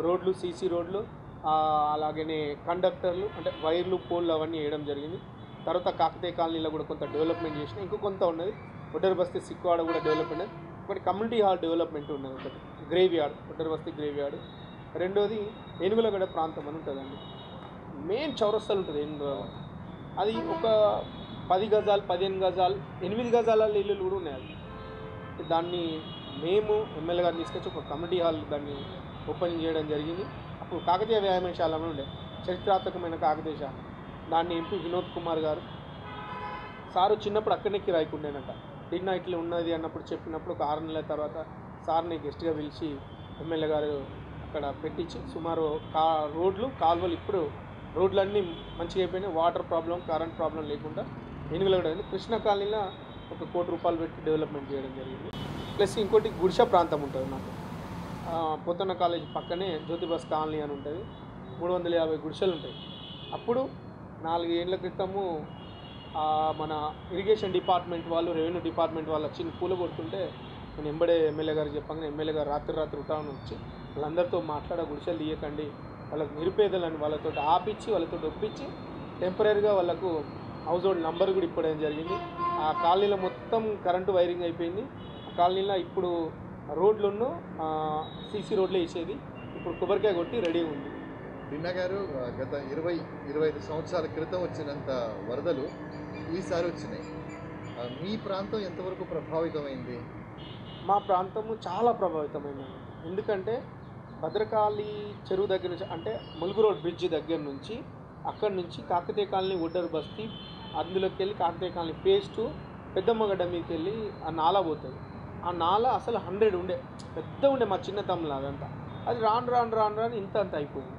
రోడ్లు సీసీ రోడ్లు అలాగనే కండక్టర్లు అంటే వైర్లు పోల్లు అవన్నీ వేయడం జరిగింది. తర్వాత కాకతీయ కాలనీలో కూడా కొంత డెవలప్మెంట్ చేసిన ఇంకో కొంత ఉన్నది. ఒడ్డర్ బస్తీ సిక్కువాడ కూడా డెవలప్మెంట్ ఒకటి కమ్యూనిటీ హాల్ డెవలప్మెంట్ ఉన్నది ఒకటి. గ్రేవ్ యార్డ్ ఒడ్డర్ బస్తీ గ్రేవ్ యార్డ్ రెండోది ఏనుగులగడ ప్రాంతం అని ఉంటుందండి. మెయిన్ చౌరస్తలు ఉంటుంది ఏనుగుల అది ఒక పది గజాలు పదిహేను గజాలు ఎనిమిది గజాల ఇల్లులు కూడా ఉన్నాయి అది. దాన్ని మేము ఎమ్మెల్యే గారు తీసుకొచ్చి ఒక కమ్యూనిటీ హాల్ దాన్ని ఓపెన్ చేయడం జరిగింది. అప్పుడు కాకతీయ వ్యాయామశాల అని ఉండే చరిత్రాత్మకమైన కాకతీయ శాల. దాన్ని ఎంపీ వినోద్ కుమార్ గారు. సారు చిన్నప్పుడు అక్కడనే కిరాయికుండేనట డిన్నర్ ఇట్లా ఉన్నది అన్నప్పుడు చెప్పినప్పుడు ఒక ఆరు నెలల తర్వాత సార్ని గెస్ట్గా పిలిచి ఎమ్మెల్యే గారు అక్కడ పెట్టించి సుమారు కా రోడ్లు కాలువలు ఇప్పుడు రోడ్లన్నీ మంచిగా అయిపోయినాయి. వాటర్ ప్రాబ్లం కరెంట్ ప్రాబ్లం లేకుండా ఎనుగులు కూడా అయింది. కృష్ణ కాలనీలో ఒక కోటి రూపాయలు పెట్టి డెవలప్మెంట్ చేయడం జరిగింది. ప్లస్ ఇంకోటి గుడిష ప్రాంతం ఉంటుంది నాకు. ఆ, పొత్తన్న కాలేజ్ పక్కనే జ్యోతిబస్ కాలనీ అని ఉంటుంది. మూడు వందల యాభై గుడిసెలు ఉంటాయి. అప్పుడు నాలుగేళ్ళ క్రితము మన ఇరిగేషన్ డిపార్ట్మెంట్ వాళ్ళు రెవెన్యూ డిపార్ట్మెంట్ వాళ్ళు వచ్చి పూల కొడుతుంటే నేను ఎంబడే ఎమ్మెల్యే గారు చెప్పాను. ఎమ్మెల్యే గారు రాత్రి రాత్రి ఉటాను వచ్చి వాళ్ళందరితో మాట్లాడ గుడిసెలు తీయకండి. వాళ్ళకి నిరుపేదలని వాళ్ళతో ఆపిచ్చి వాళ్ళతో ఒప్పించి టెంపరీగా వాళ్ళకు హౌస్ హోల్డ్ నంబర్ కూడా ఇప్పడం జరిగింది. ఆ కాలనీలో మొత్తం కరెంటు వైరింగ్ అయిపోయింది. ఆ కాలనీలో ఇప్పుడు రోడ్లను సీసీ రోడ్లే వేసేది. ఇప్పుడు కొబ్బరికాయ కొట్టి రెడీ ఉంది. భిన్నా గారు గత ఇరవై ఇరవై ఐదు సంవత్సరాల క్రితం వచ్చినంత వరదలు ఈసారి వచ్చినాయి. మీ ప్రాంతం ఎంతవరకు ప్రభావితమైంది? మా ప్రాంతము చాలా ప్రభావితమైంది. ఎందుకంటే భద్రకాళి చెరువు దగ్గర నుంచి అంటే ములుగు రోడ్ బ్రిడ్జ్ దగ్గర నుంచి అక్కడి నుంచి కాకతీయ కాలనీ ఒడ్డర్ బస్తీ అందులోకి వెళ్ళి Kakatiya colony phase two Peddammagadda మీదకి వెళ్ళి ఆ నాలా పోతుంది. ఆ నాలా అసలు హండ్రెడ్ ఉండే పెద్ద ఉండే మా చిన్న అదంతా అది రాను రాను రాను రాను ఇంత అంత అయిపోయింది.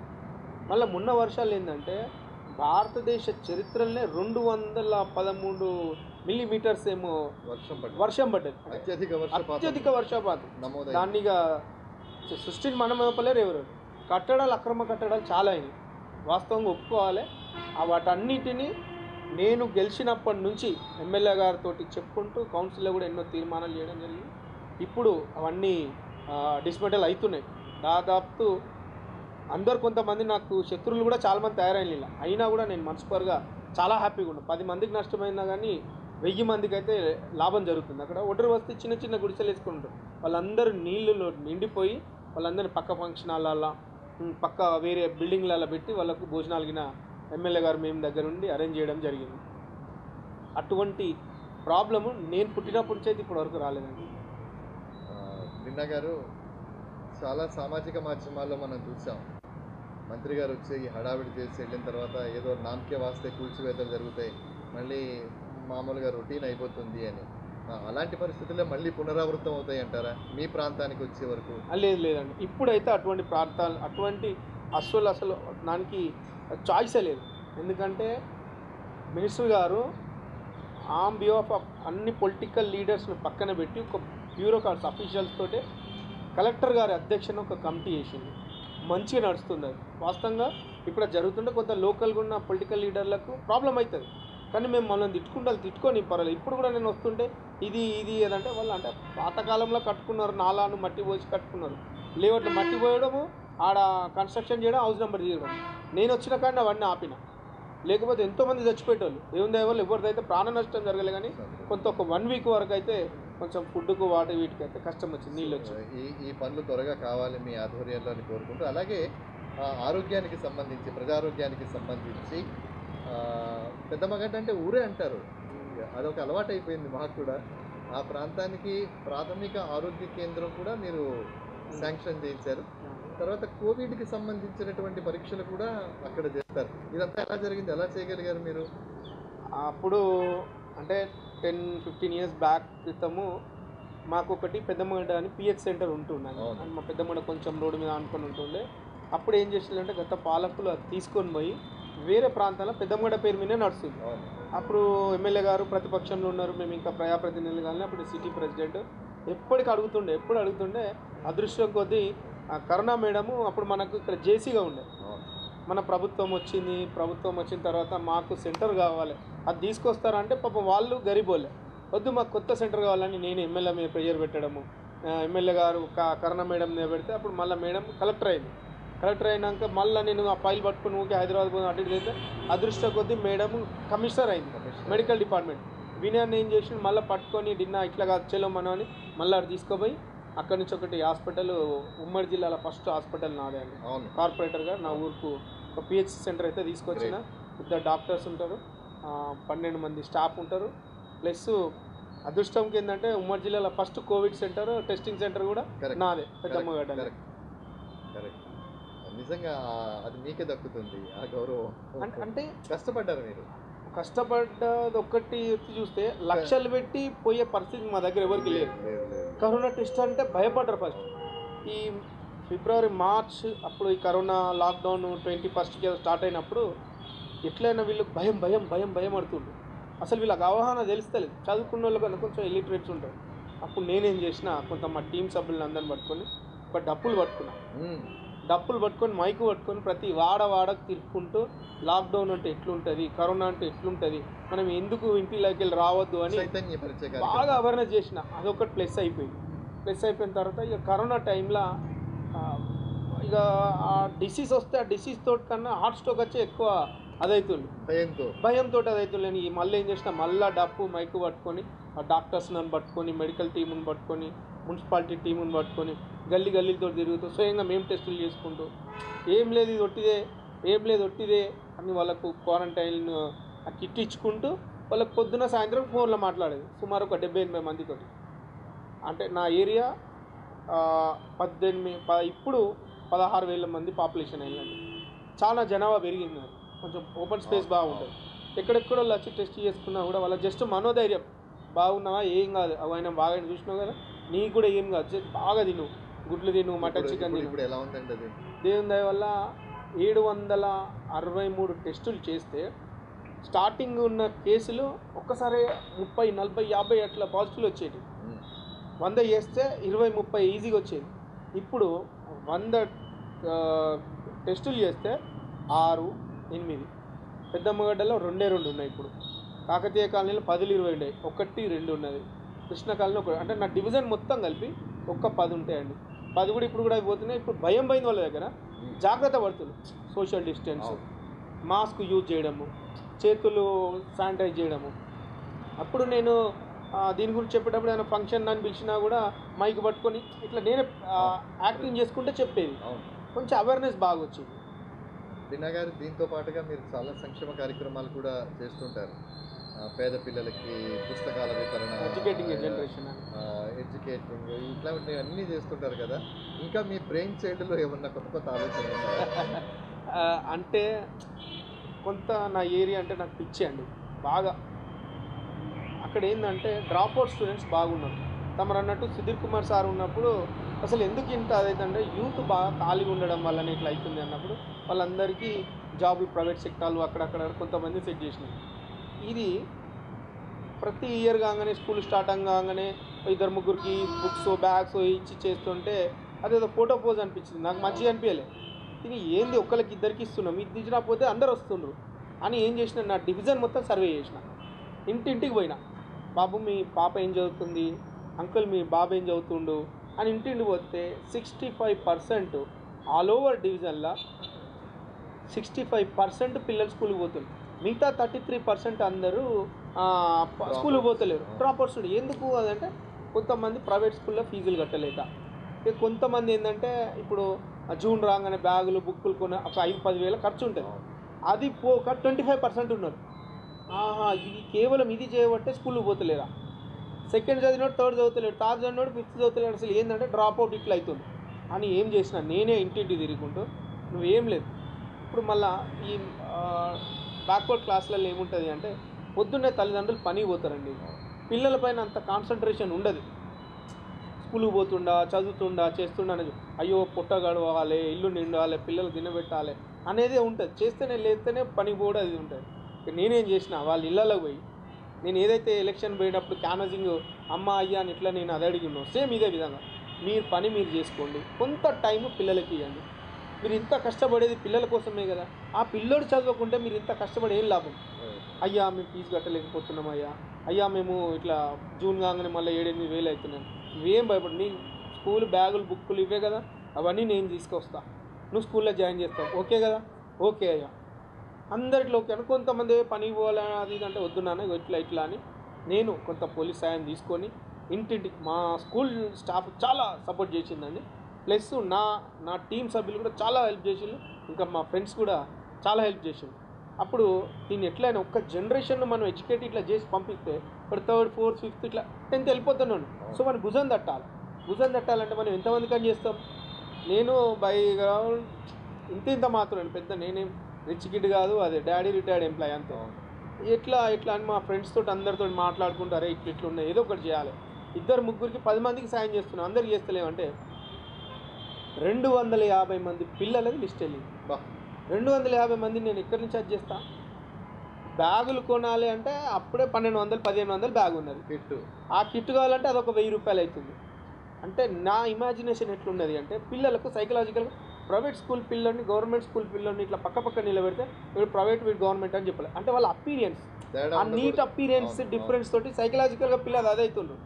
మళ్ళీ మొన్న వర్షాలు ఏంటంటే భారతదేశ చరిత్రలోనే రెండు వందల పదమూడు మిల్లీమీటర్స్ ఏమో వర్షం పడింది వర్షం పడ్డది. అత్యధిక వర్షపాతం. అత్యధిక వర్షపాతం. నమోదైంది. దాన్ని ఇక సృష్టిని మనం ఇవ్వలేరు ఎవరు కట్టడాలు అక్రమ కట్టడాలు చాలా అయినాయి. వాస్తవంగా ఒప్పుకోవాలి. ఆ వాటన్నిటిని నేను గెలిచినప్పటి నుంచి ఎమ్మెల్యే గారితో చెప్పుకుంటూ కౌన్సిల్లో కూడా ఎన్నో తీర్మానాలు చేయడం జరిగింది. ఇప్పుడు అవన్నీ డిస్మెంటల్ అవుతున్నాయి దాదాపు అందరు కొంతమంది నాకు శత్రువులు కూడా చాలామంది తయారైన ఇలా అయినా కూడా నేను మనస్పర్గా చాలా హ్యాపీగా ఉన్నాను పది మందికి నష్టమైనా కానీ వెయ్యి మందికి అయితే లాభం జరుగుతుంది. అక్కడ ఒడ్రు వస్తే చిన్న చిన్న గుడిసెలు వేసుకుంటారు వాళ్ళందరూ నీళ్ళలో నిండిపోయి వాళ్ళందరినీ పక్క ఫంక్షన్ హాల్ల పక్క వేరే బిల్డింగ్లలో పెట్టి వాళ్ళకు భోజనాలు గిన ఎమ్మెల్యే గారు మేము దగ్గర ఉండి అరేంజ్ చేయడం జరిగింది. అటువంటి ప్రాబ్లము నేను పుట్టినప్పటి నుంచి అయితే రాలేదండి. నిన్న గారు చాలా సామాజిక మాధ్యమాల్లో మనం చూసాం. మంత్రి గారు వచ్చి హడావిడి చేసి వెళ్ళిన తర్వాత ఏదో నామకే వాస్తే కూల్చివేతలు జరుగుతాయి. మళ్ళీ మామూలుగా రొటీన్ అయిపోతుంది అని. అలాంటి పరిస్థితుల్లో మళ్ళీ పునరావృతం అవుతాయి అంటారా? మీ ప్రాంతానికి వచ్చే వరకు. లేదు లేదండి. ఇప్పుడైతే అటువంటి ప్రాంతాలు అటువంటి అసలు అసలు దానికి చాయిసే లేదు. ఎందుకంటే మినిస్టర్ గారు ఆన్ బిహాఫ్ ఆఫ్ అన్ని పొలిటికల్ లీడర్స్ని పక్కన పెట్టి ఒక బ్యూరోక్రాట్స్ అఫీషియల్స్ తోటే కలెక్టర్ గారి అధ్యక్షన ఒక కమిటీ వేసింది. మంచిగా నడుస్తుంది అది. వాస్తవంగా ఇప్పుడు జరుగుతుంటే కొంత లోకల్గా ఉన్న పొలిటికల్ లీడర్లకు ప్రాబ్లం అవుతుంది. కానీ మేము మనల్ని తిట్టుకుంటారు తిట్టుకొని పర్వాలేదు. ఇప్పుడు కూడా నేను వస్తుంటే ఇది ఇది ఏదంటే వాళ్ళు అంటే పాతకాలంలో కట్టుకున్నారు నాలాను మట్టి పోసి కట్టుకున్నారు. లేవట్లు మట్టి పోయడము ఆడ కన్స్ట్రక్షన్ చేయడం హౌస్ నెంబర్ తీయడం. నేను వచ్చిన కానీ అవన్నీ ఆపిన. లేకపోతే ఎంతోమంది చచ్చిపోయేటోళ్ళు. ఏముందో ఎవరు వల్ల ఎవరిదైతే ప్రాణ నష్టం జరగలే కానీ కొంత ఒక వన్ వీక్ వరకు అయితే కొంచెం ఫుడ్కు వాటర్ వీటికి అయితే కష్టం వచ్చింది నీళ్ళు వచ్చి ఈ ఈ పనులు త్వరగా కావాలి మీ ఆధ్వర్యంలో అని కోరుకుంటూ అలాగే ఆ, ఆరోగ్యానికి సంబంధించి ప్రజారోగ్యానికి సంబంధించి ఆ, పెద్దమగడ్డ అంటే ఊరే అంటారు. అదొక అలవాటు అయిపోయింది మాకు కూడా. ఆ ప్రాంతానికి ప్రాథమిక ఆరోగ్య కేంద్రం కూడా మీరు శాంక్షన్ చేయించారు. తర్వాత కోవిడ్కి సంబంధించినటువంటి పరీక్షలు కూడా అక్కడ చేస్తారు. ఇదంతా ఎలా జరిగింది? ఎలా చేయగలిగారు మీరు? అప్పుడు అంటే టెన్ ఫిఫ్టీన్ ఇయర్స్ బ్యాక్ క్రితము మాకు ఒకటి పెద్దమ్మగడ్డ అని పిహెచ్ సెంటర్ ఉంటుండే. మా పెద్దమ్మగడ్డ కొంచెం రోడ్డు మీద ఆనుకొని ఉంటుండే. అప్పుడు ఏం చేసిందంటే గత పాలకులు అది తీసుకొని పోయి వేరే ప్రాంతాల్లో పెద్దమ్మగడ్డ పేరు మీదే నడుస్తుంది. అప్పుడు ఎమ్మెల్యే గారు ప్రతిపక్షంలో ఉన్నారు. మేము ఇంకా ప్రజాప్రతినిధులు కానీ అప్పుడు సిటీ ప్రెసిడెంట్ ఎప్పటికి అడుగుతుండే ఎప్పుడు అడుగుతుండే అదృష్టం కొద్దీ ఆ కరుణా మేడము అప్పుడు మనకు ఇక్కడ జేసీగా ఉండే. మన ప్రభుత్వం వచ్చింది ప్రభుత్వం వచ్చిన తర్వాత మాకు సెంటర్ కావాలి. అది తీసుకొస్తారంటే పాపం వాళ్ళు గరీబోలే. వద్దు మాకు కొత్త సెంటర్ కావాలని నేను ఎమ్మెల్యే మీద ప్రెజర్ పెట్టడము. ఎమ్మెల్యే గారు కరుణ మేడం మీద పెడితే అప్పుడు మళ్ళీ మేడం కలెక్టర్ అయింది. కలెక్టర్ అయినాక మళ్ళీ నేను ఆ ఫైల్ పట్టుకుని ఊకే హైదరాబాద్ పోయి అటు ఇటు చేస్తే అదృష్ట కొద్దీ మేడం కమిషనర్ అయింది. Medical department. వినయాన్ని ఏం చేసి మళ్ళీ పట్టుకొని డిన్నా ఇట్లా కాదు చెలో మనం అని మళ్ళీ అటు తీసుకుపోయి అక్కడి నుంచి ఒకటి హాస్పిటల్ ఉమ్మడి జిల్లాలో ఫస్ట్ హాస్పిటల్ నాదే అండి. కార్పొరేటర్గా నా ఊరుకు ఒక పిహెచ్ సెంటర్ అయితే తీసుకొచ్చిన. ఇద్దరు డాక్టర్స్ ఉంటారు. పన్నెండు మంది స్టాఫ్ ఉంటారు. ప్లస్ అదృష్టంకి ఏంటంటే ఉమ్మడి జిల్లాలో first covid centre testing centre కూడా. నాదే పెద్దమ్మగడ్డ కరెక్ట్. కరెక్ట్. నిజంగా అది మీకే దక్కుతుంది ఆ గౌరవం. అంటే కష్టపడ్డారు మీరు? కష్టపడ్డది ఒక్కటి వచ్చి చూస్తే లక్షలు పెట్టి పోయే పరిస్థితి మా దగ్గర ఎవరికి లేదు. కరోనా టెస్ట్ అంటే భయపడ్డారు ఫస్ట్ ఈ ఫిబ్రవరి మార్చ్ అప్పుడు ఈ కరోనా లాక్డౌన్ ట్వంటీ ఫస్ట్కి స్టార్ట్ అయినప్పుడు ఎట్లయినా వీళ్ళు భయం భయం భయం భయం పడుతుండ్రు అసలు వీళ్ళకి అవగాహన తెలుస్తలేదు. చదువుకున్న వాళ్ళు కన్నా కొంచెం ఇల్లిటరేట్స్ ఉంటారు. అప్పుడు నేనేం చేసిన కొంత మా టీం సభ్యులను అందరిని పట్టుకొని ఒక డప్పులు పట్టుకున్నా. డప్పులు పట్టుకొని మైకు పట్టుకొని ప్రతి వాడ వాడకు తిరుక్కుంటూ లాక్డౌన్ అంటే ఎట్లుంటుంది కరోనా అంటే ఎట్లుంటుంది మనం ఎందుకు ఇంటిలోకి వెళ్ళి రావద్దు అని బాగా. అవేర్నెస్ చేసిన. అదొకటి ప్లస్ అయిపోయింది. ప్లస్ అయిపోయిన తర్వాత ఇక కరోనా టైంలో ఇక ఆ డిసీజ్ వస్తే ఆ డిసీజ్ తోటి కన్నా హార్ట్ స్ట్రోక్ వచ్చి ఎక్కువ అదవుతుంది భయంతో. భయంతో అదవుతుంది నేను మళ్ళీ ఏం చేసిన మళ్ళీ డప్పు మైకు పట్టుకొని ఆ డాక్టర్స్ నన్ను పట్టుకొని మెడికల్ టీముని పట్టుకొని మున్సిపాలిటీ టీముని పట్టుకొని గల్లీ గల్లీలతో తిరుగుతూ స్వయంగా మేము టెస్టులు చేసుకుంటూ ఏం లేదు ఇది ఒట్టిదే ఏం లేదు ఒట్టిదే అని వాళ్ళకు క్వారంటైన్ ఆ కిట్ ఇచ్చుకుంటూ వాళ్ళకి పొద్దున సాయంత్రం ఫోన్లో మాట్లాడేది. సుమారు ఒక డెబ్బై ఎనభై మందితోటి. అంటే నా ఏరియా పద్దెనిమిది ఇప్పుడు పదహారు వేల మంది పాపులేషన్ అయిందండి. చాలా జనాభా పెరిగింది. కొంచెం ఓపెన్ స్పేస్ బాగుంటుంది ఎక్కడెక్కడో వాళ్ళు వచ్చి టెస్ట్ చేసుకున్నా కూడా వాళ్ళ జస్ట్ మనోధైర్యం. బాగున్నావా? ఏం కాదు. అవి ఆయన బాగా చూసినావు కదా? నీకు కూడా ఏం కాదు. బాగా తిను. గుడ్లు తిను మటన్ చికెన్ తిను. ఎలా ఉందండి దేవుని దయ వల్ల ఏడు వందల అరవై మూడు టెస్టులు చేస్తే స్టార్టింగ్ ఉన్న కేసులు ఒక్కసారి ముప్పై నలభై యాభై అట్లా పాజిటివ్లు వచ్చేవి మ్మ్. వంద చేస్తే ఇరవై ముప్పై ఈజీగా వచ్చేది. ఇప్పుడు వంద టెస్టులు చేస్తే ఆరు ఎనిమిది. పెద్దమ్మగడ్డలో రెండే రెండు ఉన్నాయి ఇప్పుడు. కాకతీయ కాలనీలో పదులు ఇరవై ఉన్నాయి ఒకటి రెండు ఉన్నది. కృష్ణ కాలనీ ఒక అంటే నా డివిజన్ మొత్తం కలిపి ఒక్క పది ఉంటాయండి. పది కూడా ఇప్పుడు కూడా అయిపోతున్నాయి ఇప్పుడు భయం పోయింది వాళ్ళ దగ్గర. జాగ్రత్త పడుతుంది సోషల్ డిస్టెన్స్. మాస్క్ యూజ్ చేయడము. చేతులు శానిటైజ్ చేయడము. అప్పుడు నేను దీని గురించి చెప్పేటప్పుడు ఏమైనా ఫంక్షన్ అని పిలిచినా కూడా మైక్ పట్టుకొని ఇట్లా నేనే యాక్టింగ్ చేసుకుంటే చెప్పేది. కొంచెం అవేర్నెస్ బాగా వచ్చింది. బిన్నా గారు దీంతో పాటుగా మీరు చాలా సంక్షేమ కార్యక్రమాలు కూడా చేస్తుంటారు. పేద పిల్లలకి పుస్తకాల వితరణ ఎడ్యుకేటింగ్ జనరేషన్ ఎడ్యుకేటింగ్ ఇట్లాంటివి అన్నీ చేస్తుంటారు కదా. ఇంకా మీ బ్రెయిన్ చైల్డ్లో ఏమన్నా కొత్త కొత్త ఆలోచనలు ఉన్నాయా? ఆ, అంటే కొంత నా ఏరియా అంటే నాకు పిచ్చి అండి. బాగా అక్కడ ఏంటంటే డ్రాప్ అవుట్ స్టూడెంట్స్ బాగున్నారు. తమరు అన్నట్టు సుధీర్ కుమార్ సార్ ఉన్నప్పుడు అసలు ఎందుకు ఇంత అదైతుందంటే యూత్ బాగా ఖాళీగా ఉండడం వల్లనే ఇట్లా అవుతుంది అన్నప్పుడు వాళ్ళందరికీ జాబులు ప్రైవేట్ సెక్టార్లు అక్కడక్కడ కొంతమంది సెట్ చేసినాయి ఇది ప్రతి ఇయర్ కాగానే స్కూల్ స్టార్ట్ కాగానే ఇద్దరు ముగ్గురికి బుక్స్ బ్యాగ్స్ ఇచ్చి చేస్తుంటే అదేదో ఫోటో పోజ్ అనిపించింది. నాకు మంచిగా అనిపించలే. ఇది ఏంది ఒక్కరికి ఇద్దరికి ఇస్తున్నాం? ఇది ఇచ్చినా పోతే అందరు వస్తుండ్రు. అని ఏం చేసిన నా డివిజన్ మొత్తం సర్వే చేసిన. ఇంటింటికి పోయినా. బాబు మీ పాప ఏం చదువుతుంది? అంకుల్ మీ బాబు ఏం చదువుతుండు? అని ఇంటింటికి పోతే sixty five percent all over డివిజన్లో సిక్స్టీ ఫైవ్ పర్సెంట్ పిల్లలు స్కూల్కి పోతున్నారు మిగతా థర్టీ త్రీ పర్సెంట్ అందరూ స్కూల్కి పోతలేరు. డ్రాప్ అవుట్స్ ఎందుకు అదంటే కొంతమంది ప్రైవేట్ స్కూల్లో ఫీజులు కట్టలేక. ఇక కొంతమంది ఏంటంటే ఇప్పుడు జూన్ రాగానే బ్యాగులు బుక్కులు కొన ఒక ఐదు పదివేల ఖర్చు ఉంటుంది. అది పోక ట్వంటీ ఫైవ్ పర్సెంట్ ఉన్నారు. ఆహా ఇది కేవలం ఇది చేయబట్టే స్కూల్కి పోతలేరా? సెకండ్ చదివినోడు థర్డ్ చదువుతలేడు థర్డ్ చదివినోడు ఫిఫ్త్ చదువుతలేడు అసలు ఏంటంటే డ్రాప్ అవుట్ ఇట్లా అవుతుంది అని ఏం చేసిన నేనే ఇంటింటి తిరుగుకుంటూ నువ్వేం లేదు. ఇప్పుడు మళ్ళా ఈ బ్యాక్వర్డ్ క్లాసులలో ఏముంటుంది అంటే పొద్దున్నే తల్లిదండ్రులు పనికి పోతారండి. పిల్లల పైన అంత కాన్సన్ట్రేషన్ ఉండదు. స్కూల్కి పోతుండా చదువుతుండా చేస్తుండా అనేది అయ్యో పుట్ట గడవాలి ఇల్లు నిండాలి పిల్లలు తినబెట్టాలి అనేది ఉంటుంది. చేస్తేనే లేస్తేనే పనికి పోవడం అది ఉంటుంది. నేనేం చేసిన వాళ్ళ ఇళ్ళలో పోయి నేను ఏదైతే ఎలక్షన్ పోయినప్పుడు క్యానజింగ్ అమ్మ అయ్యా అని ఇట్లా నేను అది అడిగి సేమ్ ఇదే విధంగా. మీరు పని మీరు చేసుకోండి. కొంత టైం పిల్లలకి ఇవ్వండి. మీరు ఇంత కష్టపడేది పిల్లల కోసమే కదా. ఆ పిల్లోడు చదవకుంటే మీరు ఇంత కష్టపడి ఏం లాభం? అయ్యా మేము ఫీజు కట్టలేకపోతున్నాం అయ్యా. అయ్యా మేము ఇట్లా జూన్ కాగానే మళ్ళీ ఏడెనిమిది వేలు అవుతున్నాను నువ్వేం భయపడు నీ స్కూల్ బ్యాగులు బుక్కులు ఇవే కదా. అవన్నీ నేను తీసుకొస్తా. నువ్వు స్కూల్లో జాయిన్ చేస్తావు. ఓకే కదా? ఓకే అయ్యా. అందరిలోకి అని కొంతమంది పని పోవాలని అది అంటే వద్దున్నాను ఇట్లా ఇట్లా అని నేను కొంత పోలీస్ సాయం తీసుకొని ఇంటింటికి మా స్కూల్ స్టాఫ్ చాలా సపోర్ట్ చేసిందండి. ప్లస్ నా నా టీం సభ్యులు కూడా చాలా హెల్ప్ చేసిండ్రు. ఇంకా మా ఫ్రెండ్స్ కూడా చాలా హెల్ప్ చేసిండ్రు. అప్పుడు దీన్ని ఎట్లయినా ఒక్క జనరేషన్ మనం ఎడ్యుకేట్ ఇట్లా చేసి పంపిస్తే ఇప్పుడు థర్డ్ ఫోర్త్ ఫిఫ్త్ ఇట్లా టెన్త్ వెళ్ళిపోతున్నాను సో మనం భుజం తట్టాలి. భుజం తట్టాలంటే మనం ఎంతమంది కానీ చేస్తాం? నేను బై గ్రౌండ్ ఇంత ఇంత మాత్రం పెద్ద నేనేం రిచ్ కిడ్ కాదు అదే డాడీ రిటైర్డ్ ఎంప్లాయ్ అంతే. ఎట్లా ఎట్లా అని మా ఫ్రెండ్స్ తోటి అందరితో మాట్లాడుకుంటారే ఇట్లా ఇట్లా ఉన్నాయి ఏదో ఒకటి చేయాలి. ఇద్దరు ముగ్గురికి పది మందికి సాయం చేస్తున్నాం అందరికి చేస్తలేమంటే రెండు వందల యాభై మంది పిల్లలది లిస్ట్ వెళ్ళింది బా రెండు వందల యాభై మంది నేను ఎక్కడి నుంచి అది చేస్తా? బ్యాగులు కొనాలి అంటే అప్పుడే పన్నెండు వందలు పదిహేను వందలు బ్యాగ్ ఉన్నది. కిట్టు. ఆ కిట్ కావాలంటే అదొక వెయ్యి రూపాయలు అవుతుంది. అంటే నా ఇమాజినేషన్ ఎట్లున్నది అంటే పిల్లలకు సైకలాజికల్ ప్రైవేట్ స్కూల్ పిల్లల్ని గవర్నమెంట్ స్కూల్ పిల్లల్ని ఇట్లా పక్క పక్క నిలబెడితే వీడు ప్రైవేట్ వీడు గవర్నమెంట్ అని చెప్పాలి. అంటే వాళ్ళ అపీరియన్స్ ఆ. నీట్ అపీరియన్స్ డిఫరెన్స్ తోటి సైకలాజికల్గా పిల్లలు అదవుతుండ్రు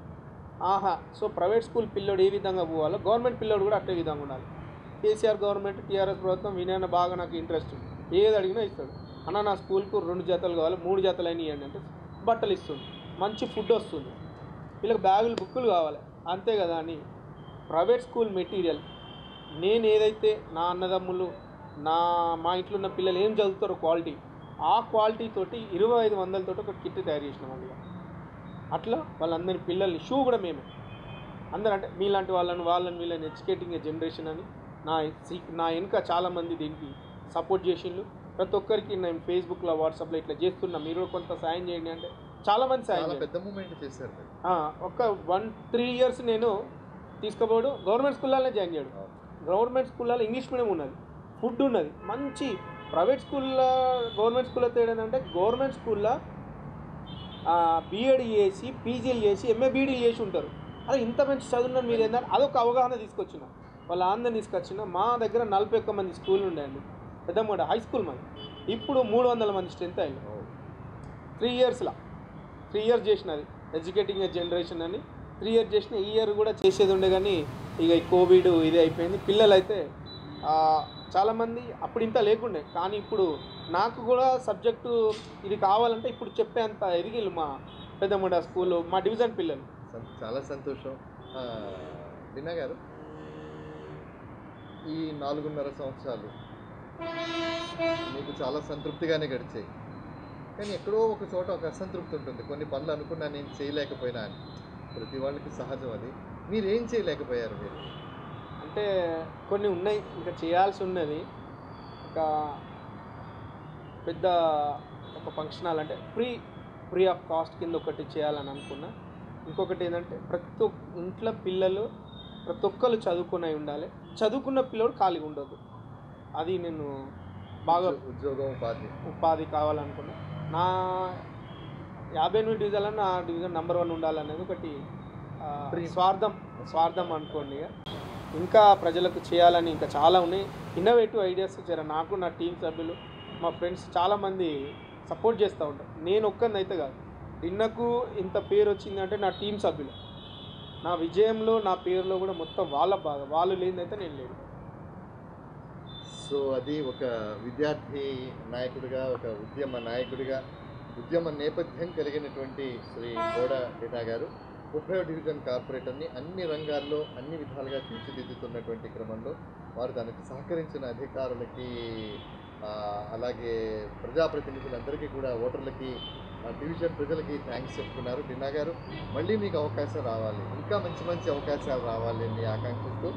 ఆహా సో ప్రైవేట్ స్కూల్ పిల్లోడు ఏ విధంగా పోవాలో గవర్నమెంట్ పిల్లోడు కూడా అట్టే విధంగా ఉండాలి. కేసీఆర్ గవర్నమెంట్ టీఆర్ఎస్ ప్రభుత్వం వినయన బాగా నాకు ఇంట్రెస్ట్ ఏది అడిగినా ఇస్తాడు. అన్న నా స్కూల్కు రెండు జతలు కావాలి మూడు జతలు అయినా ఇవ్వండి అంటే బట్టలు ఇస్తుంది. మంచి ఫుడ్ వస్తుంది. వీళ్ళకి బ్యాగులు బుక్కులు కావాలి. అంతే కదా అని. ప్రైవేట్ స్కూల్ మెటీరియల్ నేను ఏదైతే నా అన్నదమ్ములు నా మా ఇంట్లో ఉన్న పిల్లలు ఏం చదువుతారో క్వాలిటీ ఆ క్వాలిటీ తోటి ఇరవై ఐదు వందలతోటి ఒక కిట్ తయారు చేసినాం అందులో. అట్లా వాళ్ళందరి పిల్లల్ని షూ కూడా మేమే. అందరూ అంటే మీలాంటి వాళ్ళని వాళ్ళని వీళ్ళని ఎడ్యుకేటింగ్ జనరేషన్ అని నా నా వెనుక చాలామంది దీనికి సపోర్ట్ చేసిండ్రు. ప్రతి ఒక్కరికి నేను ఫేస్బుక్లో వాట్సాప్లో ఇట్లా చేస్తున్నా. మీరు కొంత సాయం చేయండి అంటే చాలామంది సాయం. పెద్ద మూమెంట్ చేశారు ఒక వన్ త్రీ ఇయర్స్ నేను తీసుకోబోడు గవర్నమెంట్ స్కూల్లోనే జాయిన్ చేయడు. గవర్నమెంట్ స్కూల్లో ఇంగ్లీష్ మీడియం ఉన్నది ఫుడ్ ఉన్నది. మంచి ప్రైవేట్ స్కూల్లో గవర్నమెంట్ స్కూల్లో తేడా ఏంటంటే గవర్నమెంట్ స్కూల్లో బీఎడ్ చేసి పీజీలు చేసి ఎంఏ బీడీలు చేసి ఉంటారు. అదే ఇంత మంచి చదువున్న మీరు ఏంటంటే అదొక అవగాహన తీసుకొచ్చిన. వాళ్ళ ఆంధ్రం తీసుకొచ్చిన. మా దగ్గర నలభై ఒక్క మంది స్కూల్ ఉండేయండి. పెద్దమ్మడ హై స్కూల్ మాది. ఇప్పుడు మూడు వందల మంది స్ట్రెంత్ అయింది. త్రీ ఇయర్స్లో త్రీ ఇయర్స్ చేసినది. ఎడ్యుకేటింగ్ జనరేషన్ అని. త్రీ ఇయర్స్ చేసిన ఈ ఇయర్ కూడా చేసేది ఉండే కానీ ఇక ఈ కోవిడ్ ఇది అయిపోయింది. పిల్లలైతే చాలామంది అప్పుడు ఇంత లేకుండే. కానీ ఇప్పుడు నాకు కూడా సబ్జెక్టు ఇది కావాలంటే ఇప్పుడు చెప్పేంత ఎదిగిళ్ళు మా పెద్దమ్మడ స్కూల్ మా డివిజన్ పిల్లలు. చాలా సంతోషం. ఆ, దినా గారు? ఈ నాలుగున్నర సంవత్సరాలు మీకు చాలా సంతృప్తిగానే గడిచాయి. కానీ ఎక్కడో ఒక చోట ఒక అసంతృప్తి ఉంటుంది. కొన్ని పనులు అనుకున్నా నేను చేయలేకపోయినా అని. ప్రతి వాళ్ళకి సహజం అది. మీరు ఏం చేయలేకపోయారు మీరు? అంటే కొన్ని ఉన్నాయి ఇంకా చేయాల్సి ఉన్నది. ఒక పెద్ద ఒక ఫంక్షన్ హాల్ అంటే ఫ్రీ ఫ్రీ ఆఫ్ కాస్ట్ కింద ఒకటి చేయాలని అనుకున్నా. ఇంకొకటి ఏంటంటే ప్రతి ఒక్క ఇంట్లో పిల్లలు ప్రతి ఒక్కరు చదువుకునే ఉండాలి. చదువుకున్న పిల్లడు ఖాళీగా ఉండదు అది నేను బాగా ఉద్యో- ఉద్యోగం ఉపాధి. ఉపాధి కావాలనుకున్నా. నా యాభై ఎనిమిది డివిజన్లో నా డివిజన్ నెంబర్ వన్ ఉండాలనేది ఒకటి. స్వార్థం స్వార్థం అనుకోండి ఇక. ప్రజలకు చేయాలని ఇంకా చాలా ఉన్నాయి. ఇన్నోవేటివ్ ఐడియాస్ వచ్చారు నాకు నా టీం సభ్యులు మా ఫ్రెండ్స్ చాలామంది సపోర్ట్ చేస్తూ ఉంటారు. నేను ఒక్కరిని అయితే కాదు. నిన్నకు ఇంత పేరు వచ్చిందంటే నా టీం సభ్యులు. నా విజయంలో నా పేరులో కూడా మొత్తం వాళ్ళ బాధ వాళ్ళు లేనిదైతే నేను లేదు సో అది ఒక విద్యార్థి నాయకుడిగా ఒక ఉద్యమ నాయకుడిగా ఉద్యమ నేపథ్యం కలిగినటువంటి శ్రీ గోడ డేటా గారు. ముప్పై డివిజన్ కార్పొరేటర్ని అన్ని రంగాల్లో అన్ని విధాలుగా తీర్చిదిద్దుతున్నటువంటి క్రమంలో వారు దానికి సహకరించిన అధికారులకి అలాగే ప్రజాప్రతినిధులందరికీ కూడా ఓటర్లకి డివిజన్ ప్రజలకి థ్యాంక్స్ చెప్తున్నారు డిన్నా గారు మళ్ళీ మీకు అవకాశం రావాలి. ఇంకా మంచి మంచి అవకాశాలు రావాలి అని ఆకాంక్షిస్తూ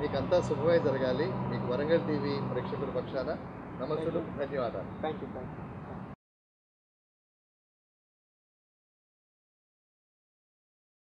మీకంతా శుభమే జరగాలి. మీకు వరంగల్ టీవీ ప్రేక్షకుల పక్షాన నమస్సులు ధన్యవాదాలు. Thank you thank you